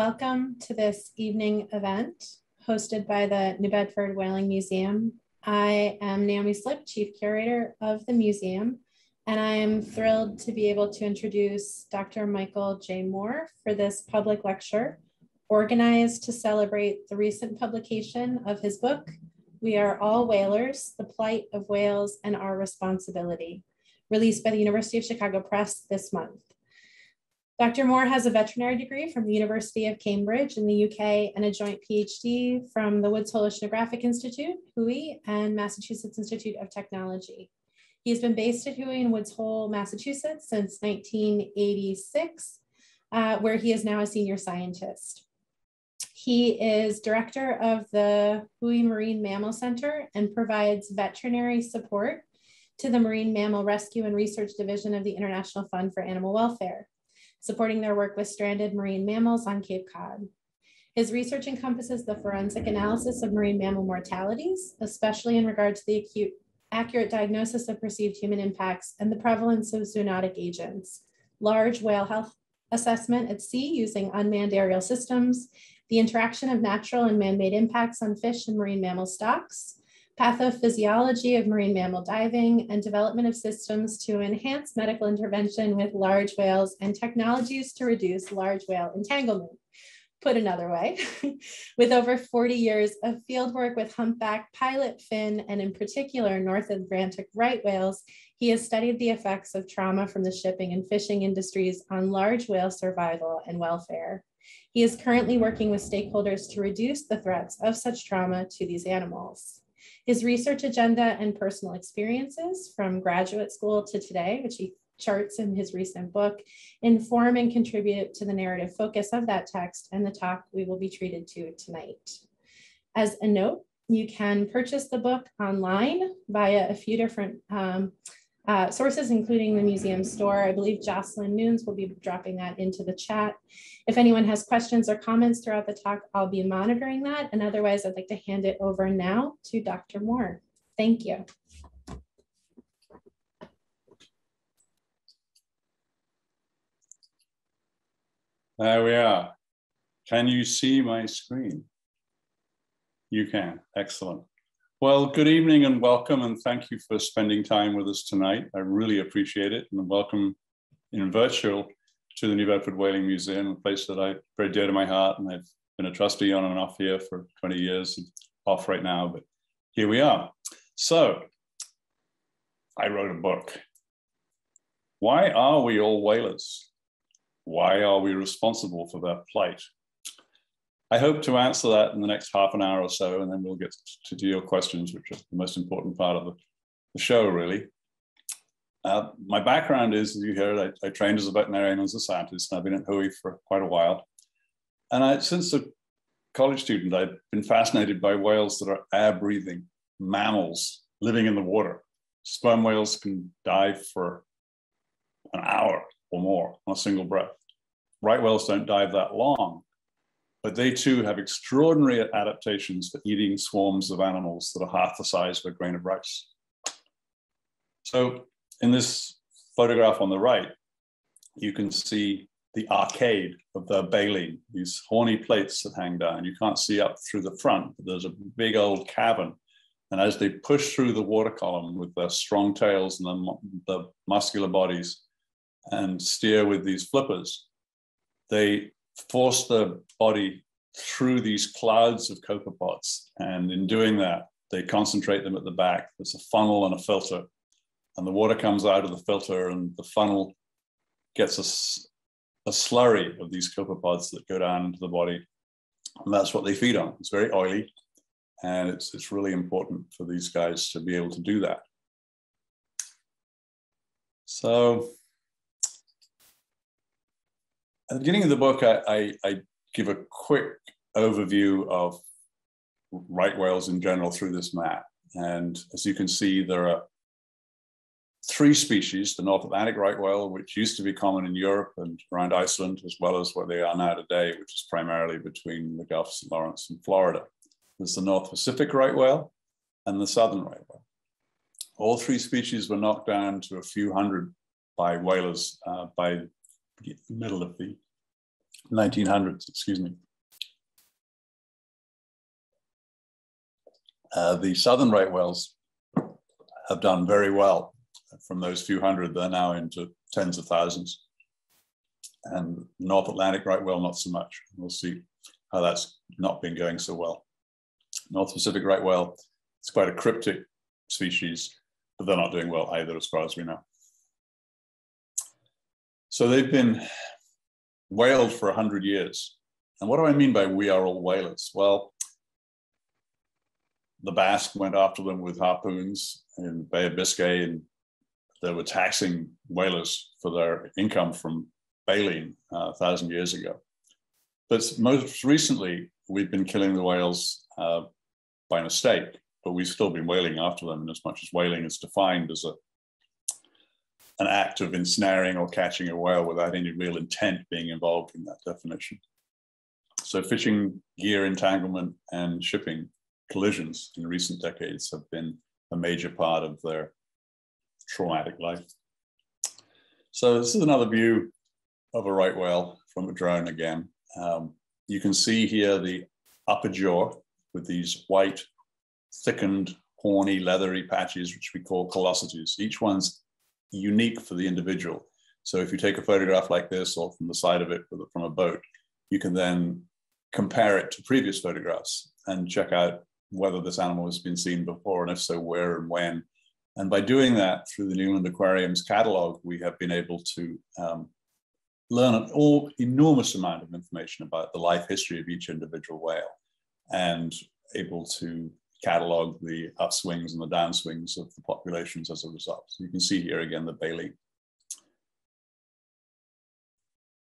welcome to this evening event hosted by the New Bedford Whaling Museum. I am Naomi Slipp, Chief Curator of the museum, and I am thrilled to be able to introduce Dr. Michael J. Moore for this public lecture, organized to celebrate the recent publication of his book, We Are All Whalers, The Plight of Whales and Our Responsibility, released by the University of Chicago Press this month. Dr. Moore has a veterinary degree from the University of Cambridge in the UK and a joint PhD from the Woods Hole Oceanographic Institute, WHOI, and Massachusetts Institute of Technology. He has been based at WHOI in Woods Hole, Massachusetts since 1986, uh, where he is now a senior scientist. He is director of the WHOI Marine Mammal Center and provides veterinary support to the Marine Mammal Rescue and Research Division of the International Fund for Animal Welfare supporting their work with stranded marine mammals on Cape Cod. His research encompasses the forensic analysis of marine mammal mortalities, especially in regard to the acute, accurate diagnosis of perceived human impacts and the prevalence of zoonotic agents, large whale health assessment at sea using unmanned aerial systems, the interaction of natural and man-made impacts on fish and marine mammal stocks, pathophysiology of marine mammal diving, and development of systems to enhance medical intervention with large whales and technologies to reduce large whale entanglement. Put another way, with over 40 years of field work with humpback, pilot fin, and in particular North Atlantic right whales, he has studied the effects of trauma from the shipping and fishing industries on large whale survival and welfare. He is currently working with stakeholders to reduce the threats of such trauma to these animals. His research agenda and personal experiences from graduate school to today, which he charts in his recent book, inform and contribute to the narrative focus of that text and the talk we will be treated to tonight. As a note, you can purchase the book online via a few different um, uh, sources, including the museum store. I believe Jocelyn Nunes will be dropping that into the chat. If anyone has questions or comments throughout the talk, I'll be monitoring that. And otherwise, I'd like to hand it over now to Dr. Moore. Thank you. There we are. Can you see my screen? You can, excellent. Well, good evening and welcome, and thank you for spending time with us tonight. I really appreciate it, and welcome in virtual to the New Bedford Whaling Museum, a place that I very dear to my heart, and I've been a trustee on and off here for 20 years, and off right now, but here we are. So, I wrote a book. Why are we all whalers? Why are we responsible for their plight? I hope to answer that in the next half an hour or so, and then we'll get to, to your questions, which are the most important part of the, the show, really. Uh, my background is, as you heard, I, I, trained as a veterinarian as a scientist, and I've been at WHOI for quite a while. And I, since a college student, I've been fascinated by whales that are air-breathing mammals living in the water. Sperm whales can dive for an hour or more on a single breath. Right whales don't dive that long, but they too have extraordinary adaptations for eating swarms of animals that are half the size of a grain of rice. So in this photograph on the right, you can see the arcade of the baleen, these horny plates that hang down. You can't see up through the front, but there's a big old cavern. And as they push through the water column with their strong tails and the, the muscular bodies and steer with these flippers, they force the body through these clouds of copepods. And in doing that, they concentrate them at the back. There's a funnel and a filter. And the water comes out of the filter, and the funnel gets a, a slurry of these copepods that go down into the body. And that's what they feed on. It's very oily. And it's, it's really important for these guys to be able to do that. So at the beginning of the book, I, I, I give a quick overview of right whales in general through this map. And as you can see, there are three species, the North Atlantic right whale, which used to be common in Europe and around Iceland, as well as where they are now today, which is primarily between the Gulf of St. Lawrence and Florida. There's the North Pacific right whale and the Southern right whale. All three species were knocked down to a few hundred by whalers uh, by middle of the 1900s, excuse me. Uh, the southern right whales have done very well. From those few hundred, they're now into tens of thousands. And North Atlantic right whale, not so much. We'll see how that's not been going so well. North Pacific right whale, it's quite a cryptic species, but they're not doing well either, as far as we know. So they've been whaled for 100 years. And what do I mean by we are all whalers? Well, the Basque went after them with harpoons in Bay of Biscay, and they were taxing whalers for their income from baleen uh, a thousand years ago. But most recently, we've been killing the whales uh, by mistake, but we've still been whaling after them, in as much as whaling is defined as a an act of ensnaring or catching a whale without any real intent being involved in that definition. So fishing gear entanglement and shipping collisions in recent decades have been a major part of their traumatic life. So this is another view of a right whale from a drone again. Um, you can see here the upper jaw with these white, thickened, horny, leathery patches, which we call callosities. Each one's unique for the individual. So if you take a photograph like this or from the side of it from a boat, you can then compare it to previous photographs and check out whether this animal has been seen before and if so, where and when. And by doing that through the New England Aquarium's catalog, we have been able to um, learn an all enormous amount of information about the life history of each individual whale and able to catalog the upswings and the downswings of the populations as a result. So you can see here again the baleen.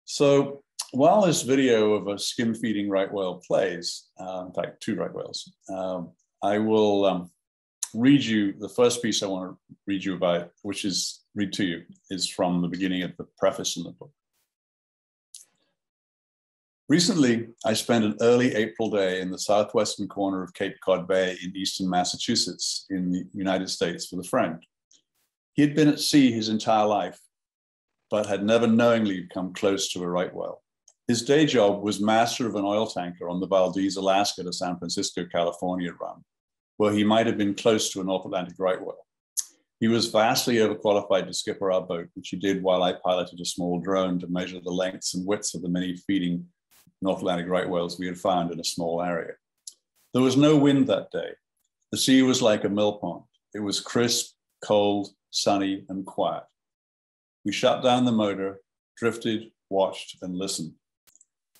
So while this video of a skim feeding right whale plays, uh, in fact, two right whales, um, I will um, read you the first piece I want to read you about, which is read to you, is from the beginning of the preface in the book. Recently, I spent an early April day in the southwestern corner of Cape Cod Bay in eastern Massachusetts in the United States with a friend. He had been at sea his entire life, but had never knowingly come close to a right whale. His day job was master of an oil tanker on the Valdez, Alaska to San Francisco, California run, where he might have been close to a North Atlantic right whale. He was vastly overqualified to skipper our boat, which he did while I piloted a small drone to measure the lengths and widths of the many feeding North Atlantic right whales we had found in a small area. There was no wind that day. The sea was like a mill pond. It was crisp, cold, sunny, and quiet. We shut down the motor, drifted, watched, and listened.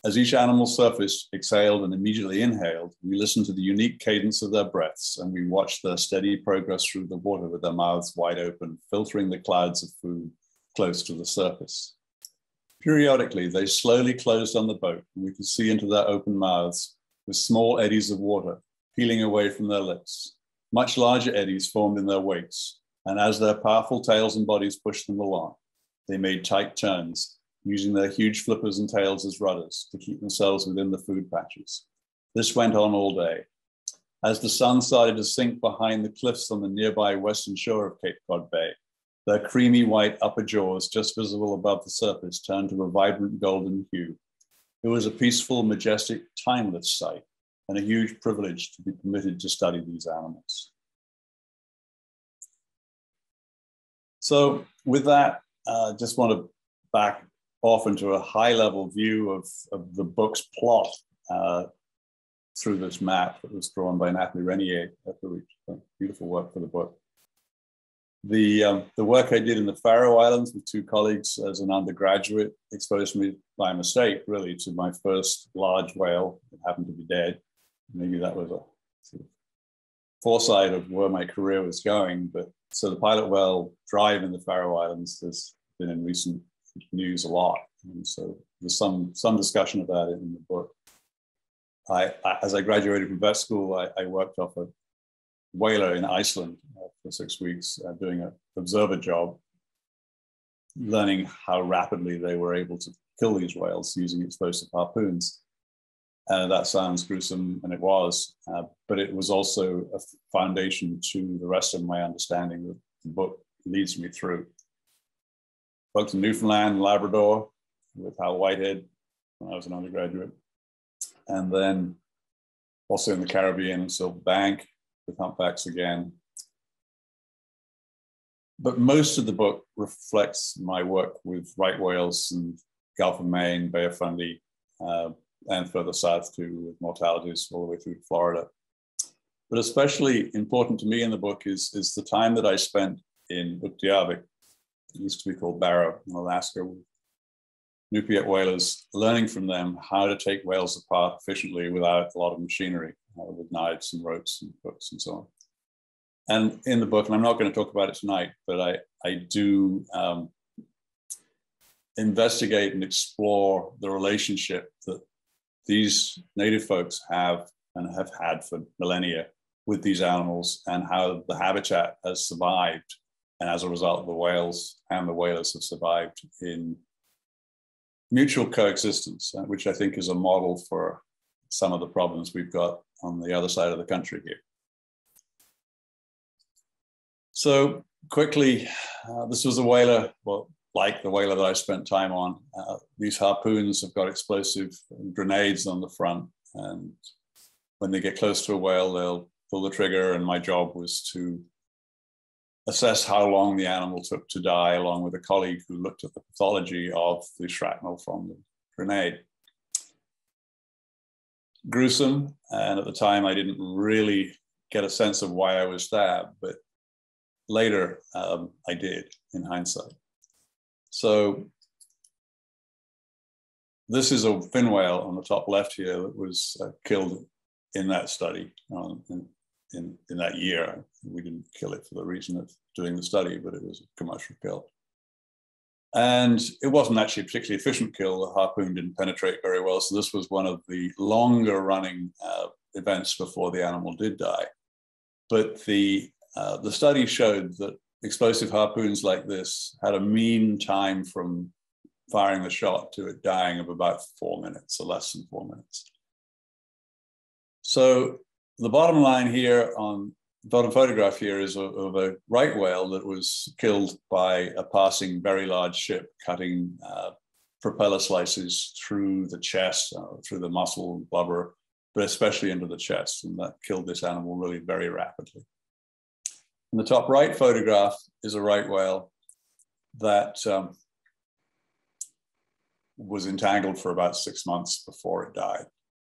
As each animal surfaced, exhaled, and immediately inhaled, we listened to the unique cadence of their breaths and we watched their steady progress through the water with their mouths wide open, filtering the clouds of food close to the surface. Periodically, they slowly closed on the boat, and we could see into their open mouths with small eddies of water peeling away from their lips. Much larger eddies formed in their wakes, and as their powerful tails and bodies pushed them along, they made tight turns, using their huge flippers and tails as rudders to keep themselves within the food patches. This went on all day. As the sun started to sink behind the cliffs on the nearby western shore of Cape Cod Bay, their creamy white upper jaws, just visible above the surface, turned to a vibrant golden hue. It was a peaceful, majestic, timeless sight, and a huge privilege to be permitted to study these animals. So, with that, I uh, just want to back off into a high level view of, of the book's plot uh, through this map that was drawn by Nathalie Renier. Beautiful work for the book. The, um, the work I did in the Faroe Islands with two colleagues as an undergraduate exposed me by mistake, really, to my first large whale that happened to be dead. Maybe that was a foresight of where my career was going. But so the pilot whale drive in the Faroe Islands has been in recent news a lot. And so there's some, some discussion about it in the book. I, as I graduated from vet school, I, I worked off a whaler in Iceland uh, for six weeks, uh, doing an observer job, learning how rapidly they were able to kill these whales using explosive harpoons. Uh, that sounds gruesome, and it was, uh, but it was also a foundation to the rest of my understanding that the book leads me through. Folks in Newfoundland, Labrador, with Hal Whitehead, when I was an undergraduate. And then also in the Caribbean and Silver Bank with humpbacks again. But most of the book reflects my work with right whales and Gulf of Maine, Bay of Fundy, uh, and further south too, with mortalities all the way through Florida. But especially important to me in the book is, is the time that I spent in Utqiagvik, it used to be called Barrow in Alaska, with Iñupiat whalers, learning from them how to take whales apart efficiently without a lot of machinery, with knives and ropes and hooks and so on. And in the book, and I'm not going to talk about it tonight, but I, I do um, investigate and explore the relationship that these native folks have and have had for millennia with these animals and how the habitat has survived. And as a result, the whales and the whalers have survived in mutual coexistence, uh, which I think is a model for some of the problems we've got on the other side of the country here. So quickly, uh, this was a whaler, well, like the whaler that I spent time on. Uh, these harpoons have got explosive grenades on the front, and when they get close to a whale, they'll pull the trigger. And my job was to assess how long the animal took to die, along with a colleague who looked at the pathology of the shrapnel from the grenade. Gruesome, and at the time I didn't really get a sense of why I was stabbed, but later um, I did in hindsight. So this is a fin whale on the top left here that was uh, killed in that study um, in, in, in, that year. We didn't kill it for the reason of doing the study, but it was a commercial kill. And it wasn't actually a particularly efficient kill. The harpoon didn't penetrate very well. So this was one of the longer running uh, events before the animal did die. But the uh, the study showed that explosive harpoons like this had a mean time from firing the shot to it dying of about four minutes or less than four minutes. So the bottom line here on bottom photograph here is of, of, a right whale that was killed by a passing very large ship cutting uh, propeller slices through the chest, uh, through the muscle and blubber, but especially into the chest. And that killed this animal really very rapidly. In the top right photograph is a right whale that um, was entangled for about six months before it died.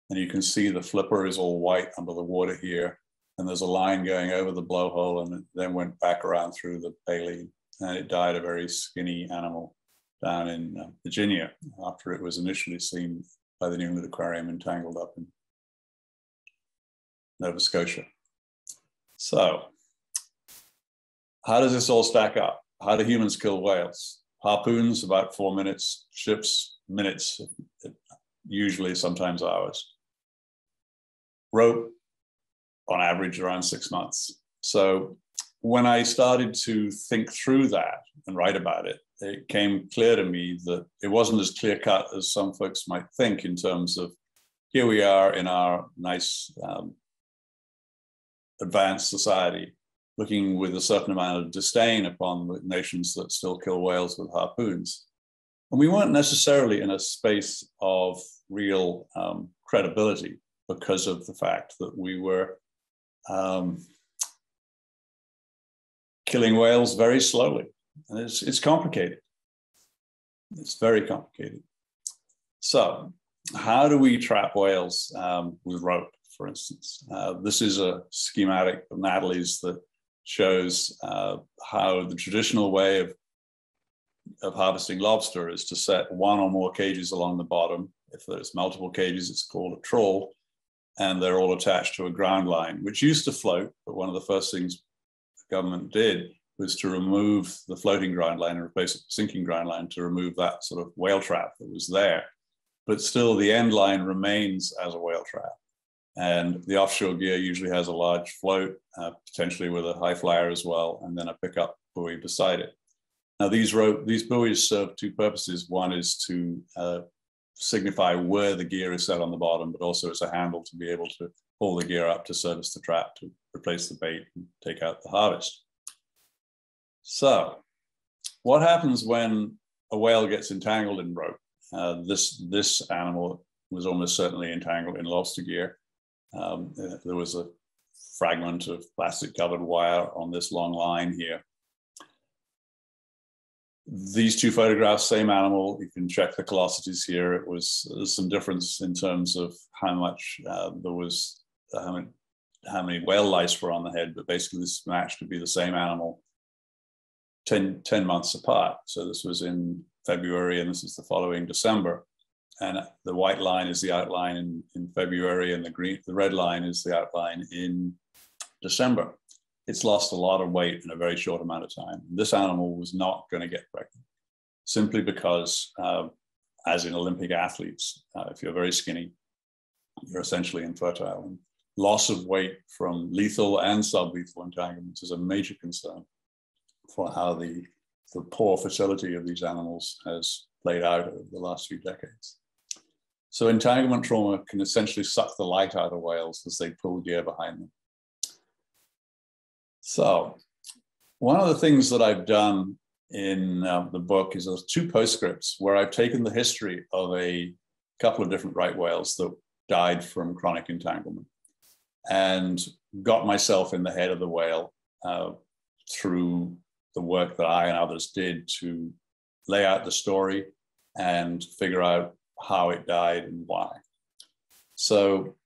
And you can see the flipper is all white under the water here. And there's a line going over the blowhole and it then went back around through the baleen. And it died a very skinny animal down in uh, Virginia after it was initially seen by the New England Aquarium entangled up in Nova Scotia. So how does this all stack up? How do humans kill whales? Harpoons, about four minutes, ships, minutes, usually sometimes hours. Rope, on average, around six months. So when I started to think through that and write about it, it came clear to me that it wasn't as clear cut as some folks might think in terms of here we are in our nice um, advanced society looking with a certain amount of disdain upon the nations that still kill whales with harpoons. And we weren't necessarily in a space of real um, credibility because of the fact that we were um, killing whales very slowly. And it's, it's complicated. It's very complicated. So, how do we trap whales um, with rope, for instance? Uh, this is a schematic of Natalie's that shows uh, how the traditional way of, of harvesting lobster is to set one or more cages along the bottom. If there's multiple cages, it's called a trawl, and they're all attached to a ground line, which used to float. But one of the first things the government did was to remove the floating ground line and replace it with sinking ground line to remove that sort of whale trap that was there. But still, the end line remains as a whale trap. And the offshore gear usually has a large float, uh, potentially with a high flyer as well, and then a pickup buoy beside it. Now, these, rope, these buoys serve two purposes. One is to uh, signify where the gear is set on the bottom, but also as a handle to be able to pull the gear up to service the trap, to replace the bait and take out the harvest. So, what happens when a whale gets entangled in rope Uh, this, this animal was almost certainly entangled in lobster gear. Um, there was a fragment of plastic covered wire on this long line here. These two photographs, same animal, you can check the callosities here. It was some difference in terms of how much uh, there was, how many, how many whale lice were on the head, but basically this matched to be the same animal 10, 10 months apart. So this was in February and this is the following December. And the white line is the outline in, in February and the green, the red line is the outline in December. It's lost a lot of weight in a very short amount of time. This animal was not going to get pregnant simply because, uh, as in Olympic athletes, uh, if you're very skinny, you're essentially infertile. And loss of weight from lethal and sublethal entanglements is a major concern for how the, the poor fertility of these animals has played out over the last few decades. So entanglement trauma can essentially suck the light out of whales as they pull gear behind them. So one of the things that I've done in uh, the book is there's two postscripts where I've taken the history of a couple of different right whales that died from chronic entanglement and got myself in the head of the whale uh, through the work that I and others did to lay out the story and figure out how it died and why. So,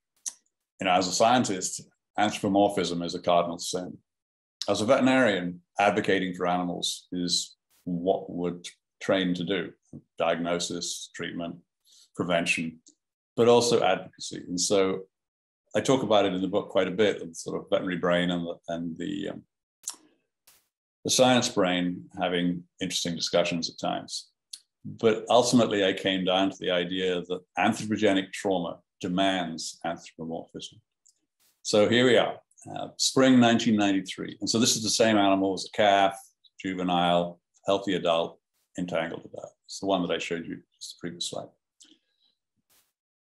you know, as a scientist, anthropomorphism is a cardinal sin. As a veterinarian, advocating for animals is what we're trained to do diagnosis, treatment, prevention, but also advocacy. And so I talk about it in the book quite a bit, the sort of veterinary brain and the, and the um, the science brain having interesting discussions at times. But ultimately, I came down to the idea that anthropogenic trauma demands anthropomorphism. So here we are, uh, spring 1993. And so this is the same animal as a calf, juvenile, healthy adult, entangled adult. It's the one that I showed you just the previous slide.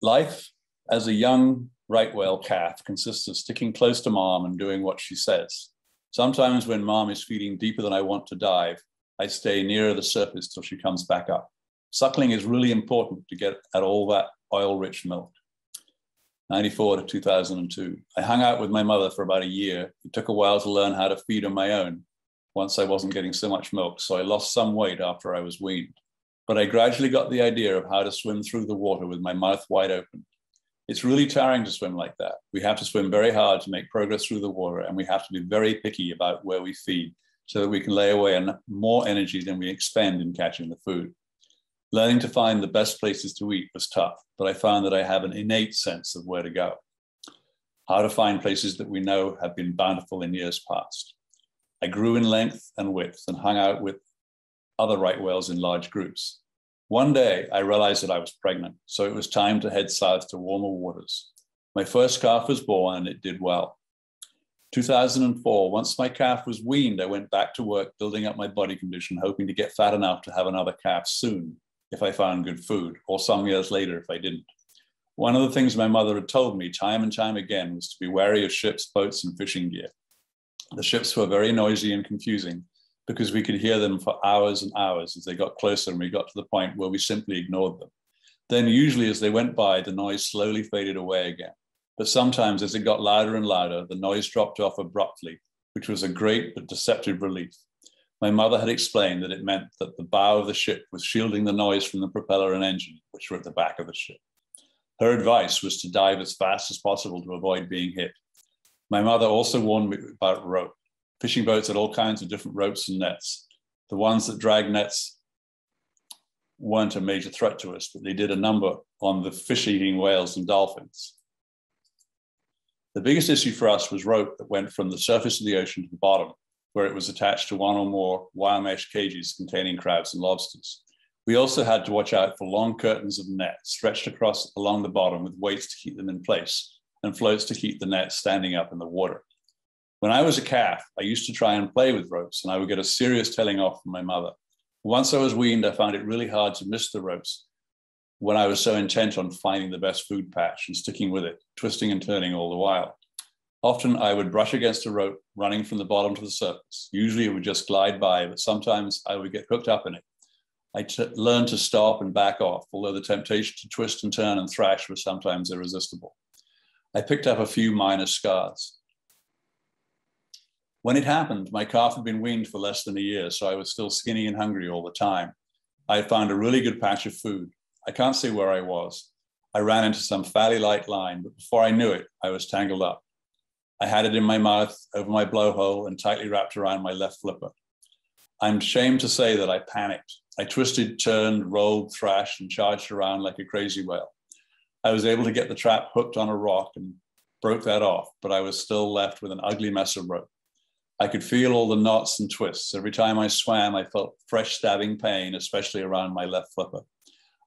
Life as a young right whale calf consists of sticking close to mom and doing what she says. Sometimes when mom is feeding deeper than I want to dive, I stay nearer the surface till she comes back up. Suckling is really important to get at all that oil rich milk. 94 to 2002. I hung out with my mother for about a year. It took a while to learn how to feed on my own once I wasn't getting so much milk, so I lost some weight after I was weaned. But I gradually got the idea of how to swim through the water with my mouth wide open it's really tiring to swim like that. We have to swim very hard to make progress through the water, and we have to be very picky about where we feed so that we can lay away more energy than we expend in catching the food. Learning to find the best places to eat was tough, but I found that I have an innate sense of where to go. How to find places that we know have been bountiful in years past. I grew in length and width and hung out with other right whales in large groups. One day, I realized that I was pregnant, so it was time to head south to warmer waters. My first calf was born and it did well. 2004, once my calf was weaned, I went back to work building up my body condition, hoping to get fat enough to have another calf soon if I found good food, or some years later if I didn't. One of the things my mother had told me time and time again was to be wary of ships, boats, and fishing gear. The ships were very noisy and confusing, because we could hear them for hours and hours as they got closer and we got to the point where we simply ignored them. Then, usually, as they went by, the noise slowly faded away again. But sometimes, as it got louder and louder, the noise dropped off abruptly, which was a great but deceptive relief. My mother had explained that it meant that the bow of the ship was shielding the noise from the propeller and engine, which were at the back of the ship. Her advice was to dive as fast as possible to avoid being hit. My mother also warned me about rope. Fishing boats had all kinds of different ropes and nets. The ones that drag nets weren't a major threat to us, but they did a number on the fish eating whales and dolphins. The biggest issue for us was rope that went from the surface of the ocean to the bottom, where it was attached to one or more wire mesh cages containing crabs and lobsters. We also had to watch out for long curtains of net stretched across along the bottom with weights to keep them in place and floats to keep the net standing up in the water. When I was a calf, I used to try and play with ropes, and I would get a serious telling off from my mother. Once I was weaned, I found it really hard to miss the ropes when I was so intent on finding the best food patch and sticking with it, twisting and turning all the while. Often I would brush against a rope running from the bottom to the surface. Usually it would just glide by, but sometimes I would get hooked up in it. I learned to stop and back off, although the temptation to twist and turn and thrash was sometimes irresistible. I picked up a few minor scars. When it happened, my calf had been weaned for less than a year, so I was still skinny and hungry all the time. I had found a really good patch of food. I can't say where I was. I ran into some fairly light line, but before I knew it, I was tangled up. I had it in my mouth, over my blowhole, and tightly wrapped around my left flipper. I'm ashamed to say that I panicked. I twisted, turned, rolled, thrashed, and charged around like a crazy whale. I was able to get the trap hooked on a rock and broke that off, but I was still left with an ugly mess of rope. I could feel all the knots and twists. Every time I swam, I felt fresh stabbing pain, especially around my left flipper.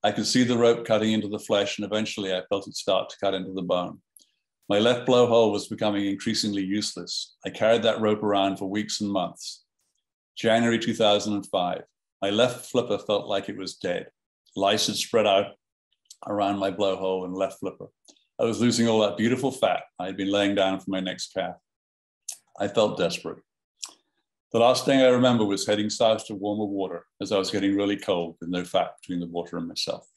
I could see the rope cutting into the flesh, and eventually I felt it start to cut into the bone. My left blowhole was becoming increasingly useless. I carried that rope around for weeks and months. January 2005, my left flipper felt like it was dead. Lice had spread out around my blowhole and left flipper. I was losing all that beautiful fat I had been laying down for my next calf. I felt desperate. The last thing I remember was heading south to warmer water as I was getting really cold with no fat between the water and myself.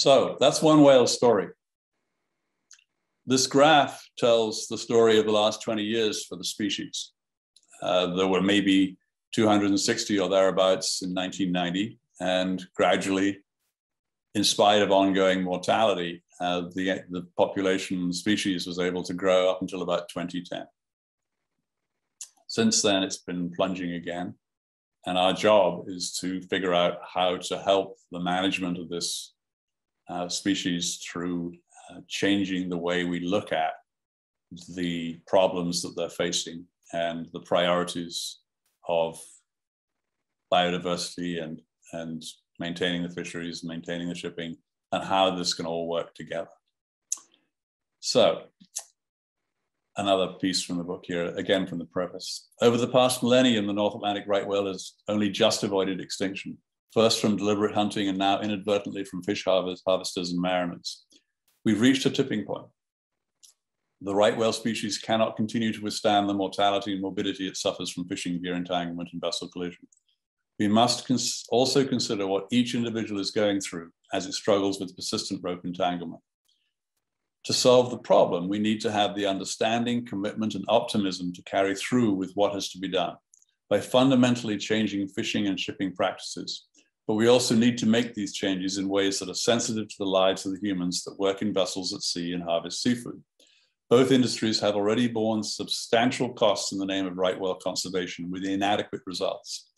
So that's one whale story. This graph tells the story of the last 20 years for the species. Uh, there were maybe 260 or thereabouts in 1990, and gradually, in spite of ongoing mortality, uh, the, the population species was able to grow up until about 2010. Since then, it's been plunging again. And our job is to figure out how to help the management of this uh, species through uh, changing the way we look at the problems that they're facing and the priorities of biodiversity and, and maintaining the fisheries, maintaining the shipping, and how this can all work together. So, another piece from the book here, again from the preface. Over the past millennium, the North Atlantic right whale has only just avoided extinction, first from deliberate hunting and now inadvertently from fish harvest, harvesters and mariners. We've reached a tipping point. The right whale species cannot continue to withstand the mortality and morbidity it suffers from fishing gear entanglement and vessel collision. We must cons also consider what each individual is going through as it struggles with persistent rope entanglement. To solve the problem, we need to have the understanding, commitment, and optimism to carry through with what has to be done by fundamentally changing fishing and shipping practices. But we also need to make these changes in ways that are sensitive to the lives of the humans that work in vessels at sea and harvest seafood. Both industries have already borne substantial costs in the name of right whale conservation with inadequate results.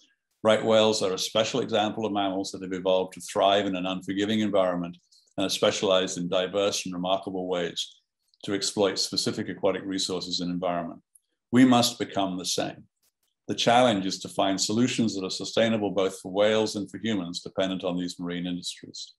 Right whales are a special example of mammals that have evolved to thrive in an unforgiving environment and are specialized in diverse and remarkable ways to exploit specific aquatic resources and environment. We must become the same. The challenge is to find solutions that are sustainable both for whales and for humans dependent on these marine industries.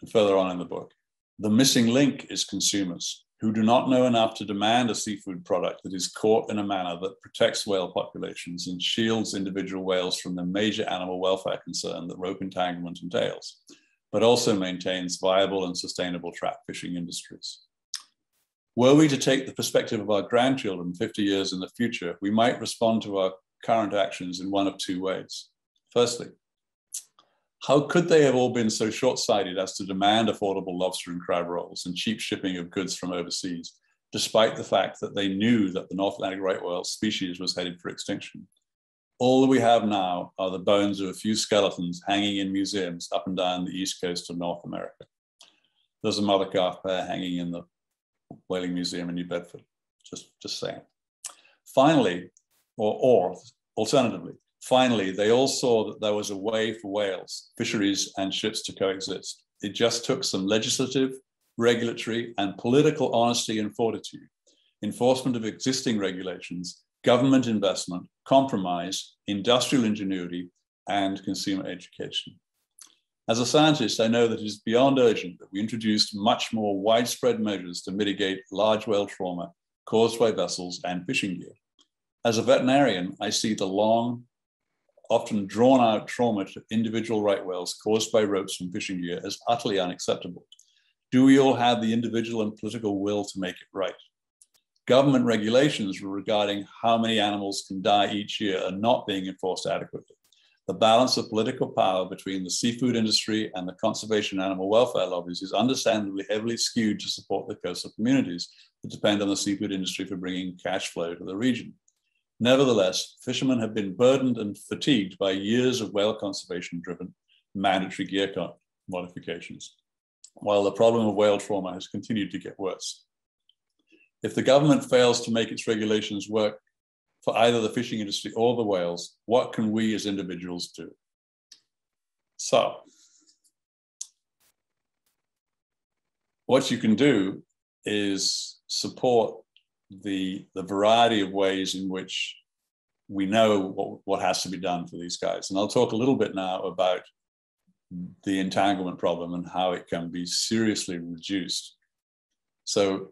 And further on in the book, the missing link is consumers who do not know enough to demand a seafood product that is caught in a manner that protects whale populations and shields individual whales from the major animal welfare concern that rope entanglement entails, but also maintains viable and sustainable trap fishing industries. Were we to take the perspective of our grandchildren 50 years in the future, we might respond to our current actions in one of two ways. Firstly, how could they have all been so short sighted as to demand affordable lobster and crab rolls and cheap shipping of goods from overseas, despite the fact that they knew that the North Atlantic right whale species was headed for extinction? All that we have now are the bones of a few skeletons hanging in museums up and down the east coast of North America. There's a mother calf pair hanging in the Whaling Museum in New Bedford, just, just saying. Finally, or, or alternatively, Finally, they all saw that there was a way for whales, fisheries, and ships to coexist. It just took some legislative, regulatory, and political honesty and fortitude, enforcement of existing regulations, government investment, compromise, industrial ingenuity, and consumer education. As a scientist, I know that it is beyond urgent that we introduce much more widespread measures to mitigate large whale trauma caused by vessels and fishing gear. As a veterinarian, I see the long, often drawn out trauma to individual right whales caused by ropes from fishing gear as utterly unacceptable. Do we all have the individual and political will to make it right? government regulations regarding how many animals can die each year are not being enforced adequately. The balance of political power between the seafood industry and the conservation animal welfare lobbies is understandably heavily skewed to support the coastal communities that depend on the seafood industry for bringing cash flow to the region. Nevertheless, fishermen have been burdened and fatigued by years of whale conservation driven mandatory gear modifications, while the problem of whale trauma has continued to get worse. If the government fails to make its regulations work for either the fishing industry or the whales, what can we as individuals do? So, what you can do is support the, the variety of ways in which we know what, what has to be done for these guys. And I'll talk a little bit now about the entanglement problem and how it can be seriously reduced. So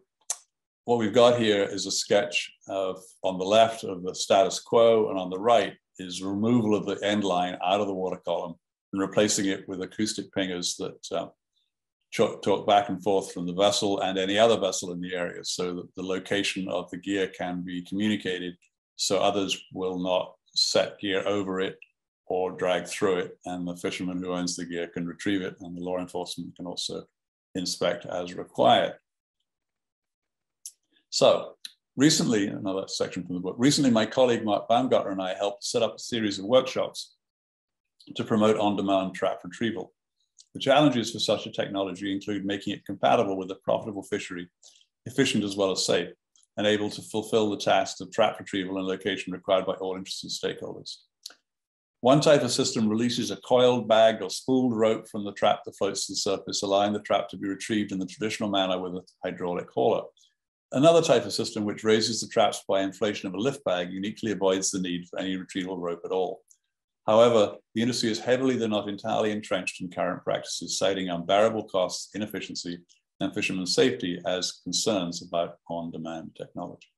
what we've got here is a sketch of on the left of the status quo and on the right is removal of the end line out of the water column and replacing it with acoustic pingers that uh, talk back and forth from the vessel and any other vessel in the area so that the location of the gear can be communicated so others will not set gear over it or drag through it, and the fisherman who owns the gear can retrieve it, and the law enforcement can also inspect as required. So recently, another section from the book, recently my colleague Mark Baumgartner and I helped set up a series of workshops to promote on-demand trap retrieval. The challenges for such a technology include making it compatible with a profitable fishery, efficient as well as safe, and able to fulfill the tasks of trap retrieval and location required by all interested stakeholders. One type of system releases a coiled, bag or spooled rope from the trap that floats to the surface, allowing the trap to be retrieved in the traditional manner with a hydraulic hauler. Another type of system, which raises the traps by inflation of a lift bag, uniquely avoids the need for any retrieval rope at all. However, the industry is heavily, though not entirely, entrenched in current practices, citing unbearable costs, inefficiency, and fishermen's safety as concerns about on demand technology.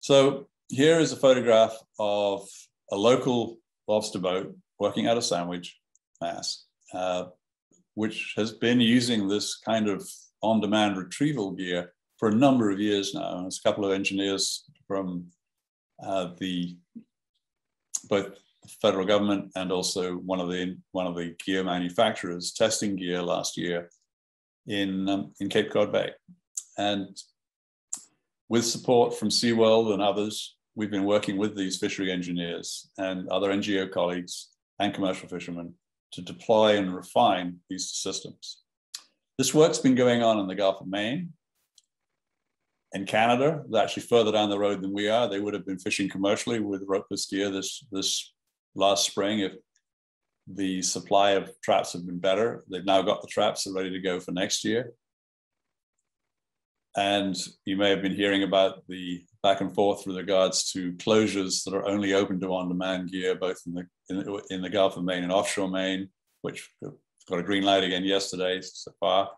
So, here is a photograph of a local lobster boat working out of Sandwich, Mass, uh, which has been using this kind of on-demand retrieval gear for a number of years now. And a couple of engineers from uh, the both federal government and also one of the one of the gear manufacturers testing gear last year in um, in Cape Cod Bay, and with support from SeaWorld and others, we've been working with these fishery engineers and other NGO colleagues and commercial fishermen to deploy and refine these systems. This work's been going on in the Gulf of Maine. In Canada, they're actually further down the road than we are. They would have been fishing commercially with ropeless gear this, this last spring if the supply of traps have been better. They've now got the traps, they're ready to go for next year. And you may have been hearing about the back and forth with regards to closures that are only open to on-demand gear, both in the in, in, the Gulf of Maine and offshore Maine, which got a green light again yesterday so far,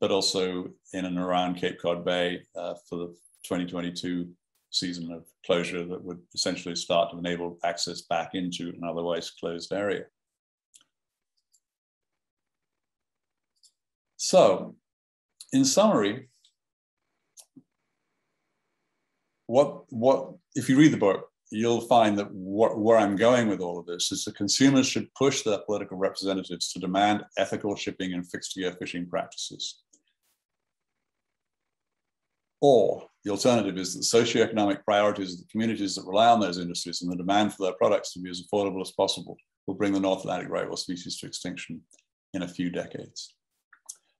but also in and around Cape Cod Bay uh, for the 2022 season of closure that would essentially start to enable access back into an otherwise closed area. So, in summary, what what if you read the book, you'll find that wh- where I'm going with all of this is that consumers should push their political representatives to demand ethical shipping and fixed gear fishing practices. Or the alternative is that socioeconomic priorities of the communities that rely on those industries and the demand for their products to be as affordable as possible will bring the North Atlantic right whale species to extinction in a few decades.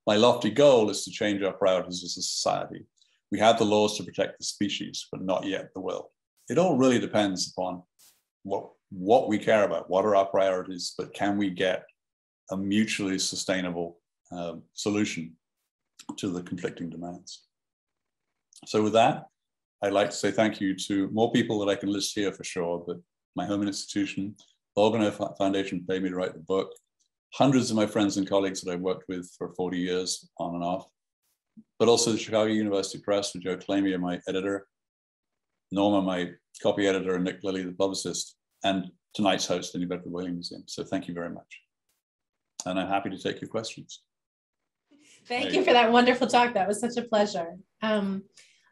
My lofty goal is to change our priorities as a society we have the laws to protect the species, but not yet the will. It all really depends upon what, what we care about, what are our priorities, but can we get a mutually sustainable uh, solution to the conflicting demands? So with that, I'd like to say thank you to more people that I can list here for sure, but my home institution, the Organo Foundation paid me to write the book, hundreds of my friends and colleagues that I've worked with for 40 years on and off, but also the Chicago University Press with Joe Calamia, my editor, Norma, my copy editor, and Nick Lilly, the publicist, and tonight's host, the New Bedford Whaling Museum. So thank you very much. And I'm happy to take your questions. Thank you for that wonderful talk. That was such a pleasure. Um,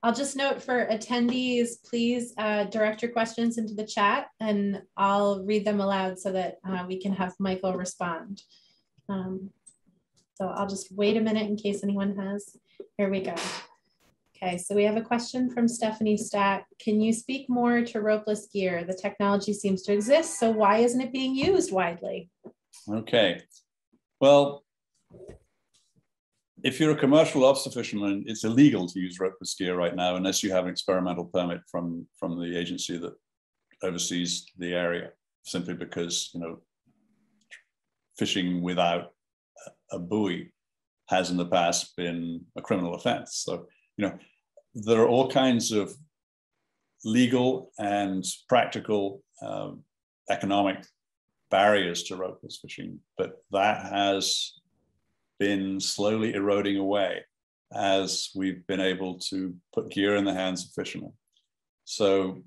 I'll just note for attendees, please uh, direct your questions into the chat and I'll read them aloud so that uh, we can have Michael respond. Um, so I'll just wait a minute in case anyone has. Here we go. Okay, so we have a question from Stephanie Stack. Can you speak more to ropeless gear? The technology seems to exist, so why isn't it being used widely? Okay, well, if you're a commercial lobster fisherman, it's illegal to use ropeless gear right now unless you have an experimental permit from, from the agency that oversees the area, simply because, you know, fishing without a buoy has in the past been a criminal offense. So, you know, there are all kinds of legal and practical um, economic barriers to ropeless fishing, but that has been slowly eroding away as we've been able to put gear in the hands of fishermen. So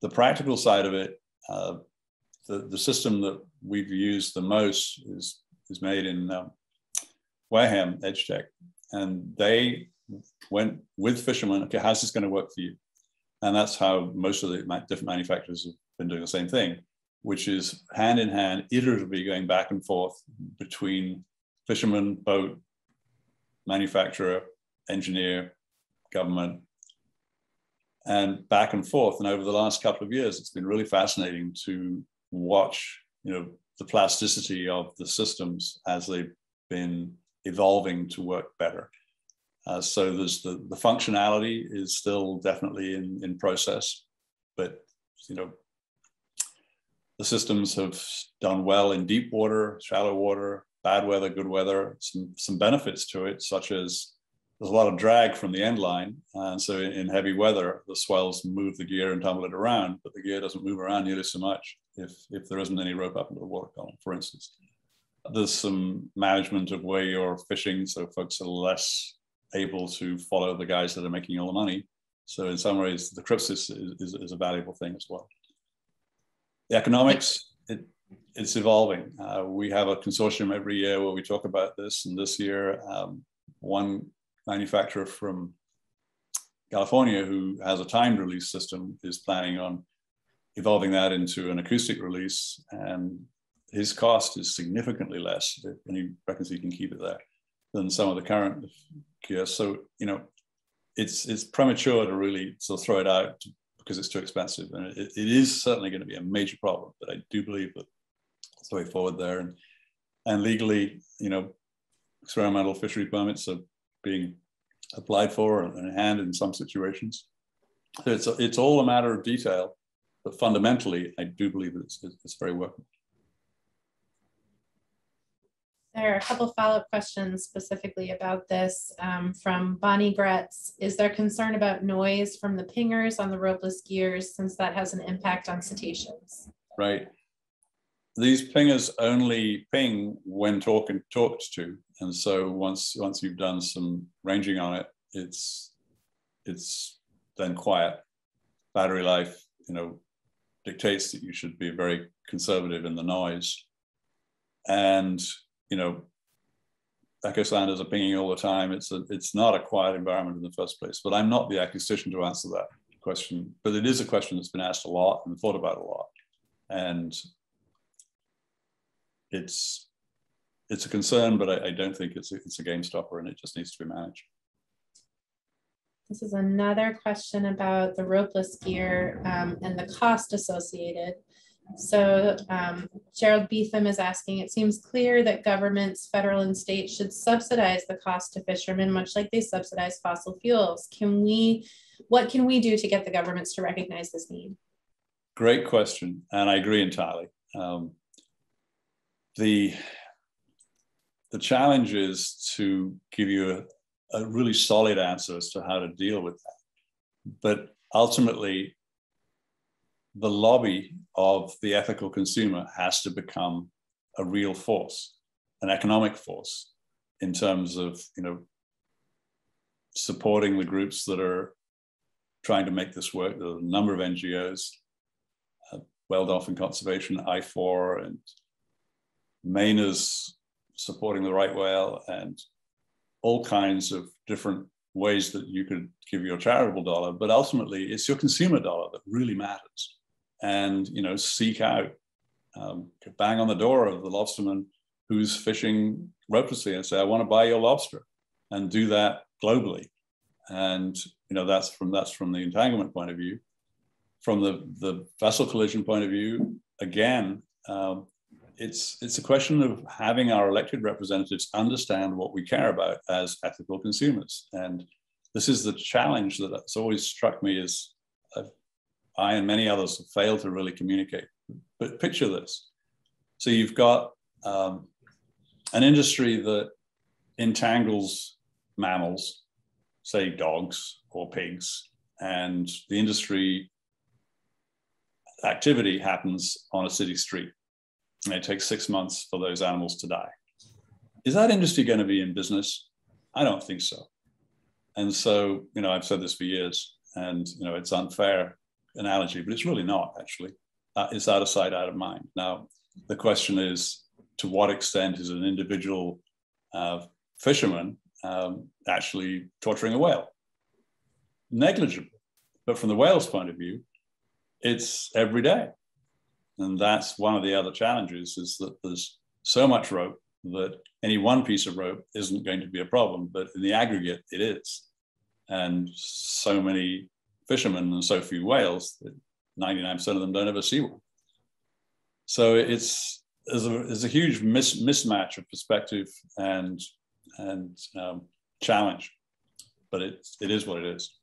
the practical side of it, uh, the, the system that we've used the most is, is made in um, Wareham EdgeTech. And they went with fishermen, okay, how's this going to work for you? And that's how most of the different manufacturers have been doing the same thing, which is hand in hand, iteratively going back and forth between fisherman, boat, manufacturer, engineer, government, and back and forth. And over the last couple of years, it's been really fascinating to watch, you know, the plasticity of the systems as they've been evolving to work better. Uh, so there's the, the functionality is still definitely in, in process, but you know, the systems have done well in deep water, shallow water, bad weather, good weather, some, some benefits to it, such as there's a lot of drag from the end line. And so in, in heavy weather, the swells move the gear and tumble it around, but the gear doesn't move around nearly so much if, if there isn't any rope up into the water column, for instance. There's some management of where you're fishing, so folks are less able to follow the guys that are making all the money. So in some ways, the crypsis is, is, is a valuable thing as well. The economics, it, it's evolving. Uh, we have a consortium every year where we talk about this. And this year, um, one manufacturer from California who has a timed release system is planning on evolving that into an acoustic release. And his cost is significantly less, and he reckons he can keep it there, than some of the current gear. So, you know, it's, it's premature to really sort of throw it out because it's too expensive. And it, it is certainly going to be a major problem, but I do believe that the way forward there. And, and legally, you know, experimental fishery permits are being applied for and in hand in some situations. So it's, it's all a matter of detail, but fundamentally, I do believe that it's, it's very workable. There are a couple follow-up questions specifically about this um, from Bonnie Gretz. Is there concern about noise from the pingers on the ropeless gears since that has an impact on cetaceans? Right these pingers only ping when talking talked to, and so once once you've done some ranging on it, it's it's then quiet. Battery life, you know, dictates that you should be very conservative in the noise, and you know, echo sounders are pinging all the time. It's a it's not a quiet environment in the first place. But I'm not the acoustician to answer that question. But it is a question that's been asked a lot and thought about a lot, and it's it's a concern, but I, I don't think it's a, it's a game stopper, and it just needs to be managed. This is another question about the ropeless gear um, and the cost associated. So um, Gerald Beetham is asking, it seems clear that governments, federal and state should subsidize the cost to fishermen, much like they subsidize fossil fuels. Can we, what can we do to get the governments to recognize this need? Great question, and I agree entirely. Um, the the challenge is to give you a, a really solid answer as to how to deal with that. But ultimately, the lobby of the ethical consumer has to become a real force, an economic force, in terms of you know supporting the groups that are trying to make this work. There are a number of NGOs, uh, Whale Dolphin Conservation, IFAW, and Maine is supporting the right whale and all kinds of different ways that you could give your charitable dollar, but ultimately it's your consumer dollar that really matters. And you know, seek out, um, bang on the door of the lobsterman who's fishing ropelessly and say, "I want to buy your lobster," and do that globally. And you know, that's from that's from the entanglement point of view. From the the vessel collision point of view, again, um, it's it's a question of having our elected representatives understand what we care about as ethical consumers. And this is the challenge that has always struck me as I and many others have failed to really communicate. But picture this. So you've got um, an industry that entangles mammals, say dogs or pigs, and the industry activity happens on a city street and it takes six months for those animals to die. Is that industry going to be in business? I don't think so. And so, you know, I've said this for years, and you know, it's unfair analogy, but it's really not actually. Uh, it's out of sight, out of mind. Now, the question is, to what extent is an individual uh, fisherman um, actually torturing a whale? Negligible. But from the whale's point of view, it's every day. And that's one of the other challenges is that there's so much rope that any one piece of rope isn't going to be a problem, but in the aggregate, it is. And so many fishermen and so few whales that 99% of them don't ever see one. So it's there's a, there's a huge mis, mismatch of perspective and and um, challenge, but it it is what it is.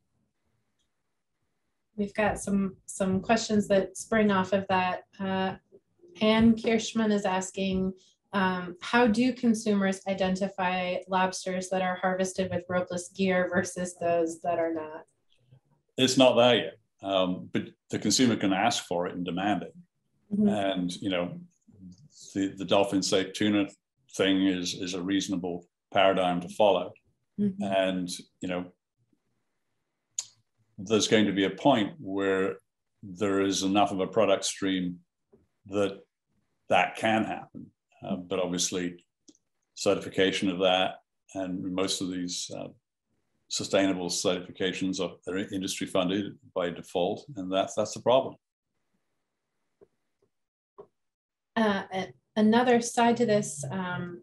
We've got some some questions that spring off of that. Uh, Anne Kirschman is asking, um, how do consumers identify lobsters that are harvested with ropeless gear versus those that are not? It's not there yet, um, but the consumer can ask for it and demand it. Mm-hmm. And you know, the the dolphin safe tuna thing is is a reasonable paradigm to follow. Mm-hmm. And you know, there's going to be a point where there is enough of a product stream that that can happen. Uh, but obviously, certification of that and most of these uh, sustainable certifications are they're industry funded by default, and that's that's the problem. Uh, another side to this, um,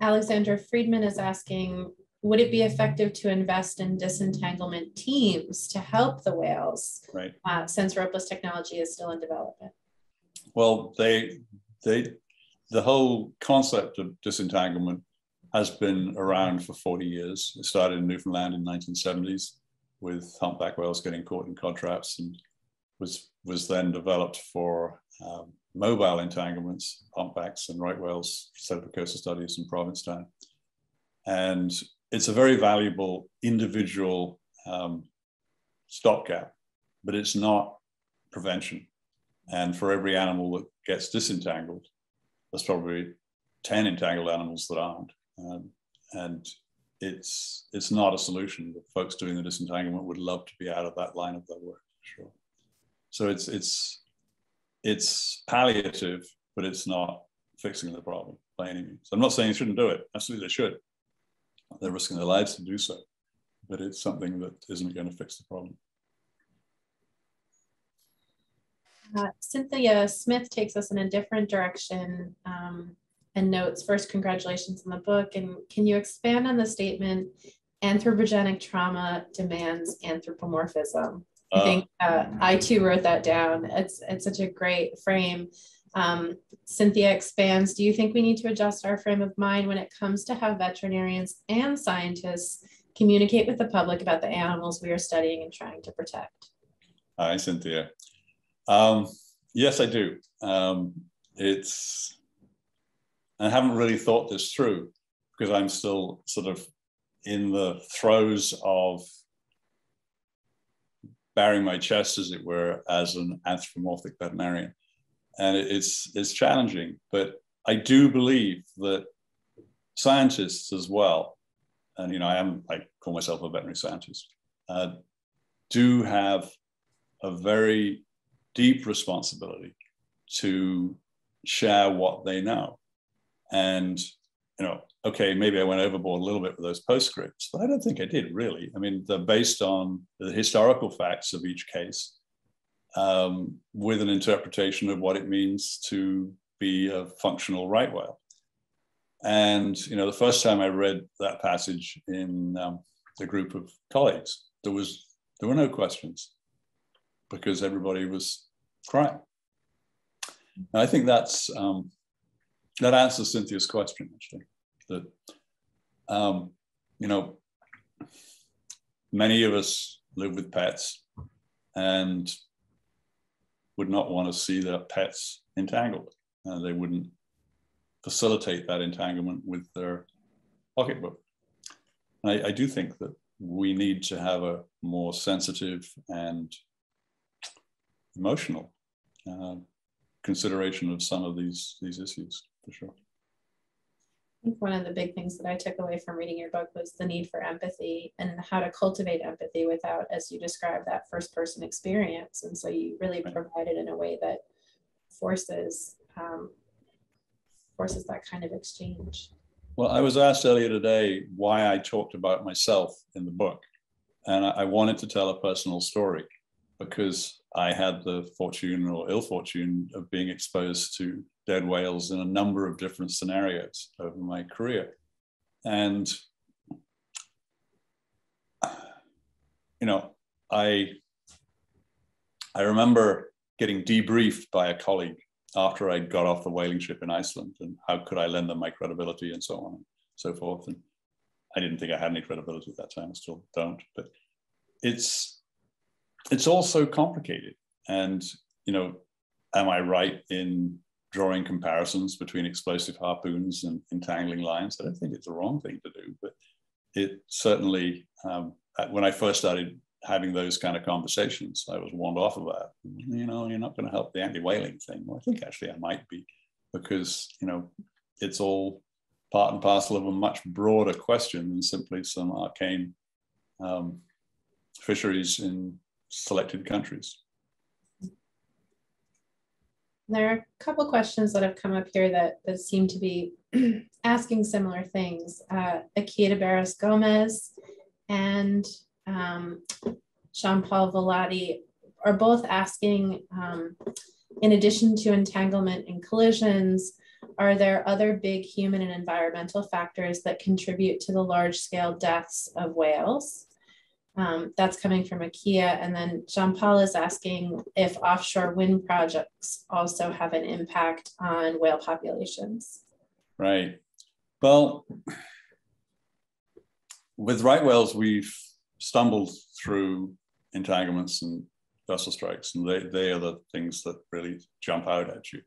Alexandra Friedman is asking would it be effective to invest in disentanglement teams to help the whales right. uh, since ropeless technology is still in development? Well, they, they, the whole concept of disentanglement has been around for 40 years. It started in Newfoundland in 1970s with humpback whales getting caught in cod traps and was, was then developed for um, mobile entanglements, humpbacks and right whales, Center for Coastal Studies in Provincetown. And it's a very valuable individual um, stopgap, but it's not prevention. And for every animal that gets disentangled, there's probably 10 entangled animals that aren't. Um, and it's it's not a solution. The folks doing the disentanglement would love to be out of that line of their work, for sure. So it's it's it's palliative, but it's not fixing the problem by any means. I'm not saying you shouldn't do it. Absolutely, they should. They're risking their lives to do so, but it's something that isn't going to fix the problem. Uh, Cynthia Smith takes us in a different direction um, and notes first, congratulations on the book. And can you expand on the statement anthropogenic trauma demands anthropomorphism? I think uh, uh I too wrote that down. It's, it's such a great frame. Um, Cynthia expands, do you think we need to adjust our frame of mind when it comes to how veterinarians and scientists communicate with the public about the animals we are studying and trying to protect? Hi, Cynthia. Um, yes, I do. Um, it's, I haven't really thought this through because I'm still sort of in the throes of baring my chest, as it were, as an anthropomorphic veterinarian and it's it's challenging. But I do believe that scientists as well, and you know, I am I call myself a veterinary scientist, uh, do have a very deep responsibility to share what they know, and you know, okay, maybe I went overboard a little bit with those postscripts, but I don't think I did really. I mean, they're based on the historical facts of each case um, with an interpretation of what it means to be a functional right whale. And you know, the first time I read that passage in um, a group of colleagues, there was there were no questions because everybody was crying. And I think that's um, that answers Cynthia's question actually. That um, you know, many of us live with pets and would not want to see their pets entangled. Uh, they wouldn't facilitate that entanglement with their pocketbook. I, I do think that we need to have a more sensitive and emotional uh, consideration of some of these these issues for sure. I think one of the big things that I took away from reading your book was the need for empathy and how to cultivate empathy without, as you described, that first person experience. And so you really right. provided in a way that forces um, forces that kind of exchange. Well, I was asked earlier today why I talked about myself in the book, and I wanted to tell a personal story because I had the fortune or ill fortune of being exposed to dead whales in a number of different scenarios over my career. And, you know, I, I remember getting debriefed by a colleague after I got off the whaling ship in Iceland and how could I lend them my credibility and so on and so forth. And I didn't think I had any credibility at that time, I still don't, but it's, it's all so complicated. And, you know, am I right in drawing comparisons between explosive harpoons and entangling lines? I don't think it's the wrong thing to do, but it certainly, um, when I first started having those kind of conversations, I was warned off of that. You know, you're not going to help the anti-whaling thing. Well, I think actually I might be, because you know, it's all part and parcel of a much broader question than simply some arcane um, fisheries in selected countries. There are a couple questions that have come up here that, that seem to be asking similar things. Uh, Akita Barros Gomez and um, Jean Paul Velati are both asking, um, in addition to entanglement and collisions, are there other big human and environmental factors that contribute to the large scale deaths of whales? Um, that's coming from IKEA. And then Jean Paul is asking if offshore wind projects also have an impact on whale populations. Right. Well, with right whales, we've stumbled through entanglements and vessel strikes, and they, they are the things that really jump out at you.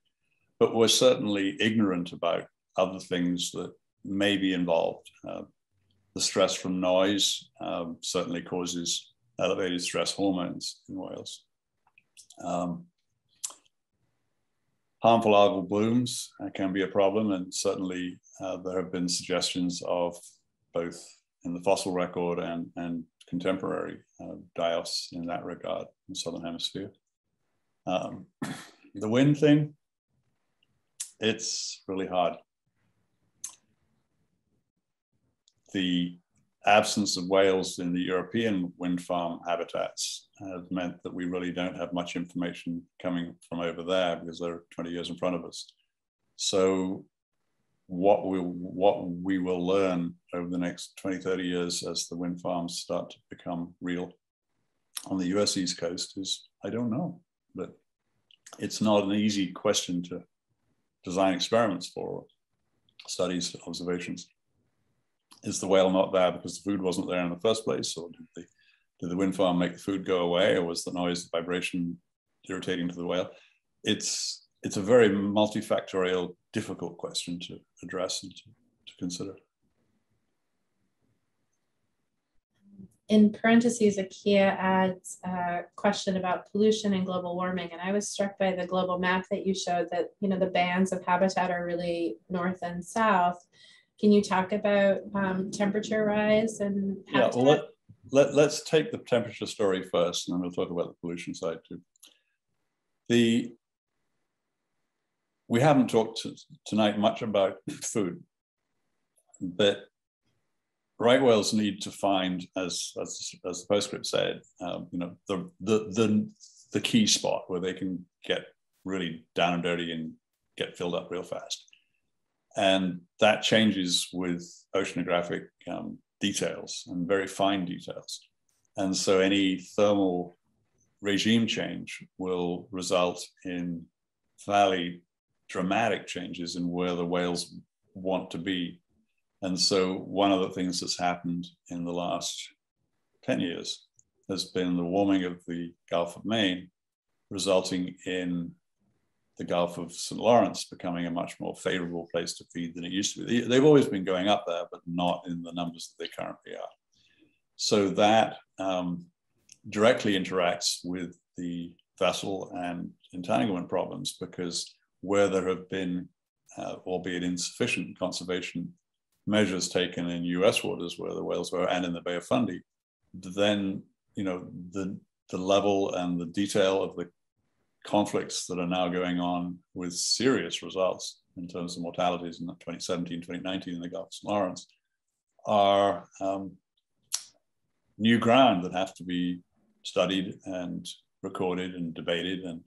But we're certainly ignorant about other things that may be involved. Uh, the stress from noise um, certainly causes elevated stress hormones in whales. Um, harmful algal blooms uh, can be a problem, and certainly uh, there have been suggestions of both in the fossil record and, and contemporary uh, in that regard in the Southern Hemisphere. Um, the wind thing, it's really hard. The absence of whales in the European wind farm habitats has meant that we really don't have much information coming from over there because they're 20 years in front of us. So what we what we will learn over the next 20 30 years as the wind farms start to become real on the US East Coast is I don't know but it's not an easy question to design experiments for studies observations is the whale not there because the food wasn't there in the first place or did the did the wind farm make the food go away or was the noise the vibration irritating to the whale it's it's a very multifactorial, difficult question to address and to, to consider. in parentheses, IKEA adds a question about pollution and global warming. And I was struck by the global map that you showed that, you know, the bands of habitat are really north and south. Can you talk about um, temperature rise and habitat? Yeah, well, let, let, let's take the temperature story first, and then we'll talk about the pollution side too. The we haven't talked to, tonight much about food. but right whales need to find, as as, as the postscript said, um, you know, the, the the the key spot where they can get really down and dirty and get filled up real fast, and that changes with oceanographic um, details and very fine details, and so any thermal regime change will result in fairly dramatic changes in where the whales want to be. And so, one of the things that's happened in the last 10 years has been the warming of the Gulf of Maine, resulting in the Gulf of St. Lawrence becoming a much more favorable place to feed than it used to be. They've always been going up there, but not in the numbers that they currently are. So, that um, directly interacts with the vessel and entanglement problems because where there have been, uh, albeit insufficient, conservation measures taken in US waters where the whales were and in the Bay of Fundy, then you know the the level and the detail of the conflicts that are now going on with serious results in terms of mortalities in 2017, 2019 in the Gulf of St. Lawrence are um, new ground that have to be studied and recorded and debated and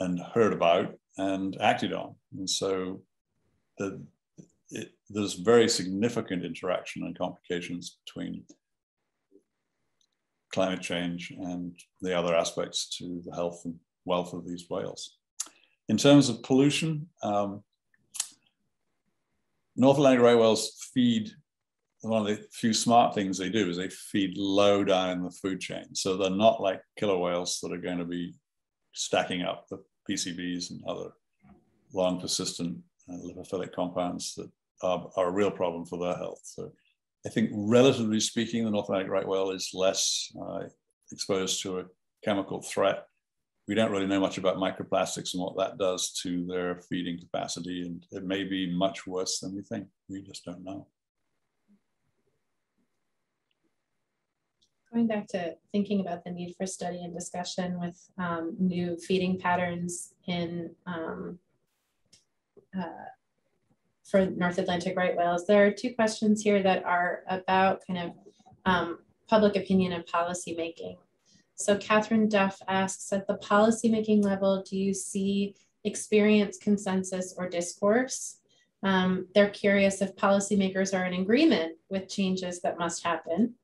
and heard about and acted on. And so the it, there's very significant interaction and complications between climate change and the other aspects to the health and wealth of these whales. In terms of pollution, um, North Atlantic right whales feed, one of the few smart things they do is they feed low down in the food chain. So they're not like killer whales that are going to be stacking up the PCBs and other long persistent uh, lipophilic compounds that are, are, a real problem for their health. So I think relatively speaking, the North Atlantic right whale is less uh, exposed to a chemical threat. We don't really know much about microplastics and what that does to their feeding capacity. And it may be much worse than we think. We just don't know. Going back to thinking about the need for study and discussion with um, new feeding patterns in um, uh, for North Atlantic right whales. There are two questions here that are about kind of um, public opinion and policy making. So Catherine Duff asks, at the policymaking level, do you see experience, consensus, or discourse? Um, they're curious if policymakers are in agreement with changes that must happen.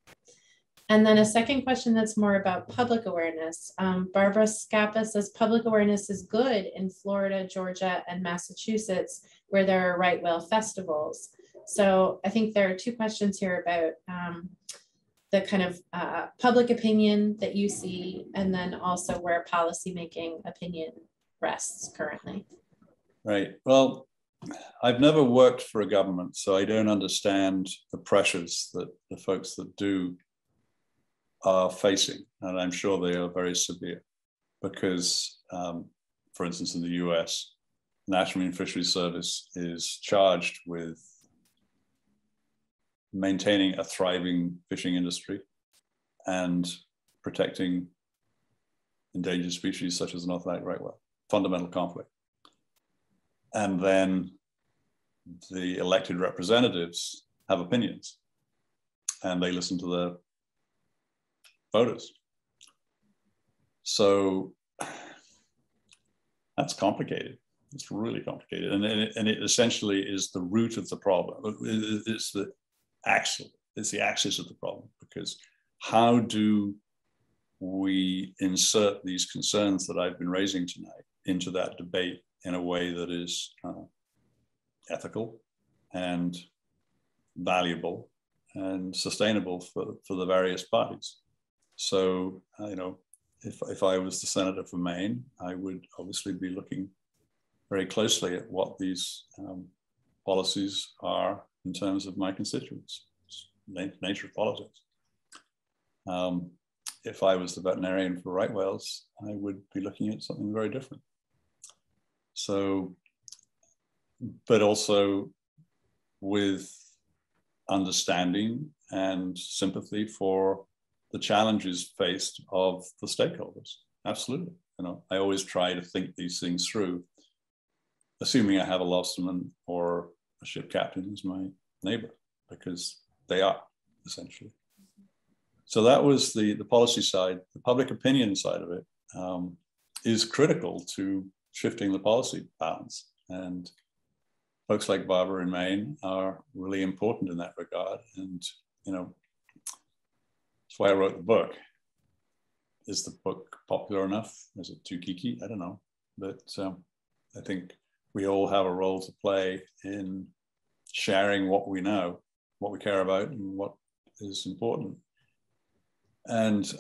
And then a second question that's more about public awareness. Um, Barbara Scappa says public awareness is good in Florida, Georgia, and Massachusetts, where there are right whale festivals. So I think there are two questions here about um, the kind of uh, public opinion that you see, and then also where policymaking opinion rests currently. Right. Well, I've never worked for a government, so I don't understand the pressures that the folks that do are facing, and I'm sure they are very severe because, um, for instance, in the US, National Marine Fisheries Service is charged with maintaining a thriving fishing industry and protecting endangered species such as the North Atlantic right whale, fundamental conflict. And then the elected representatives have opinions and they listen to the voters. So that's complicated. It's really complicated. And, and, it, and it essentially is the root of the problem. It's the axle, it's the axis of the problem because how do we insert these concerns that I've been raising tonight into that debate in a way that is uh, ethical and valuable and sustainable for, for the various parties. So, uh, you know, if, if I was the senator for Maine, I would obviously be looking very closely at what these um, policies are in terms of my constituents, nature of politics. Um, if I was the veterinarian for right whales, I would be looking at something very different. So, but also with understanding and sympathy for the challenges faced of the stakeholders. Absolutely. You know, I always try to think these things through, assuming I have a lobsterman or a ship captain is my neighbor because they are essentially. So that was the, the policy side. The public opinion side of it um, is critical to shifting the policy balance. And folks like Barbara in Maine are really important in that regard. And, you know, that's why I wrote the book. Is the book popular enough? Is it too geeky? I don't know. But um, I think we all have a role to play in sharing what we know, what we care about, and what is important. And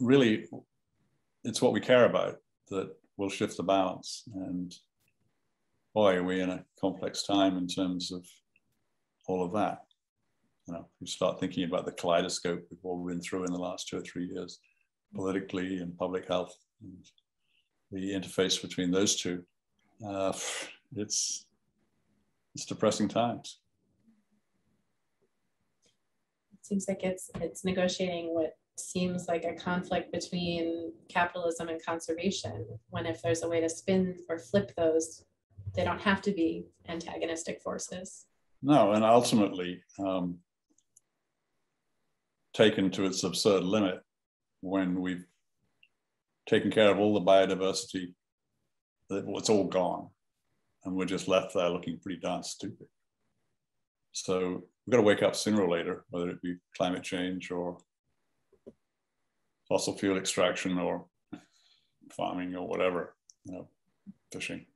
really, it's what we care about that will shift the balance. And boy, are we in a complex time in terms of all of that. You know, you start thinking about the kaleidoscope we've all been through in the last two or three years, politically and public health, and the interface between those two. Uh, it's it's depressing times. It seems like it's it's negotiating what seems like a conflict between capitalism and conservation when if there's a way to spin or flip those they don't have to be antagonistic forces no and ultimately um, taken to its absurd limit when we've taken care of all the biodiversity it's all gone and we're just left there looking pretty darn stupid so we've got to wake up sooner or later whether it be climate change or fossil fuel extraction or farming or whatever, you know, fishing.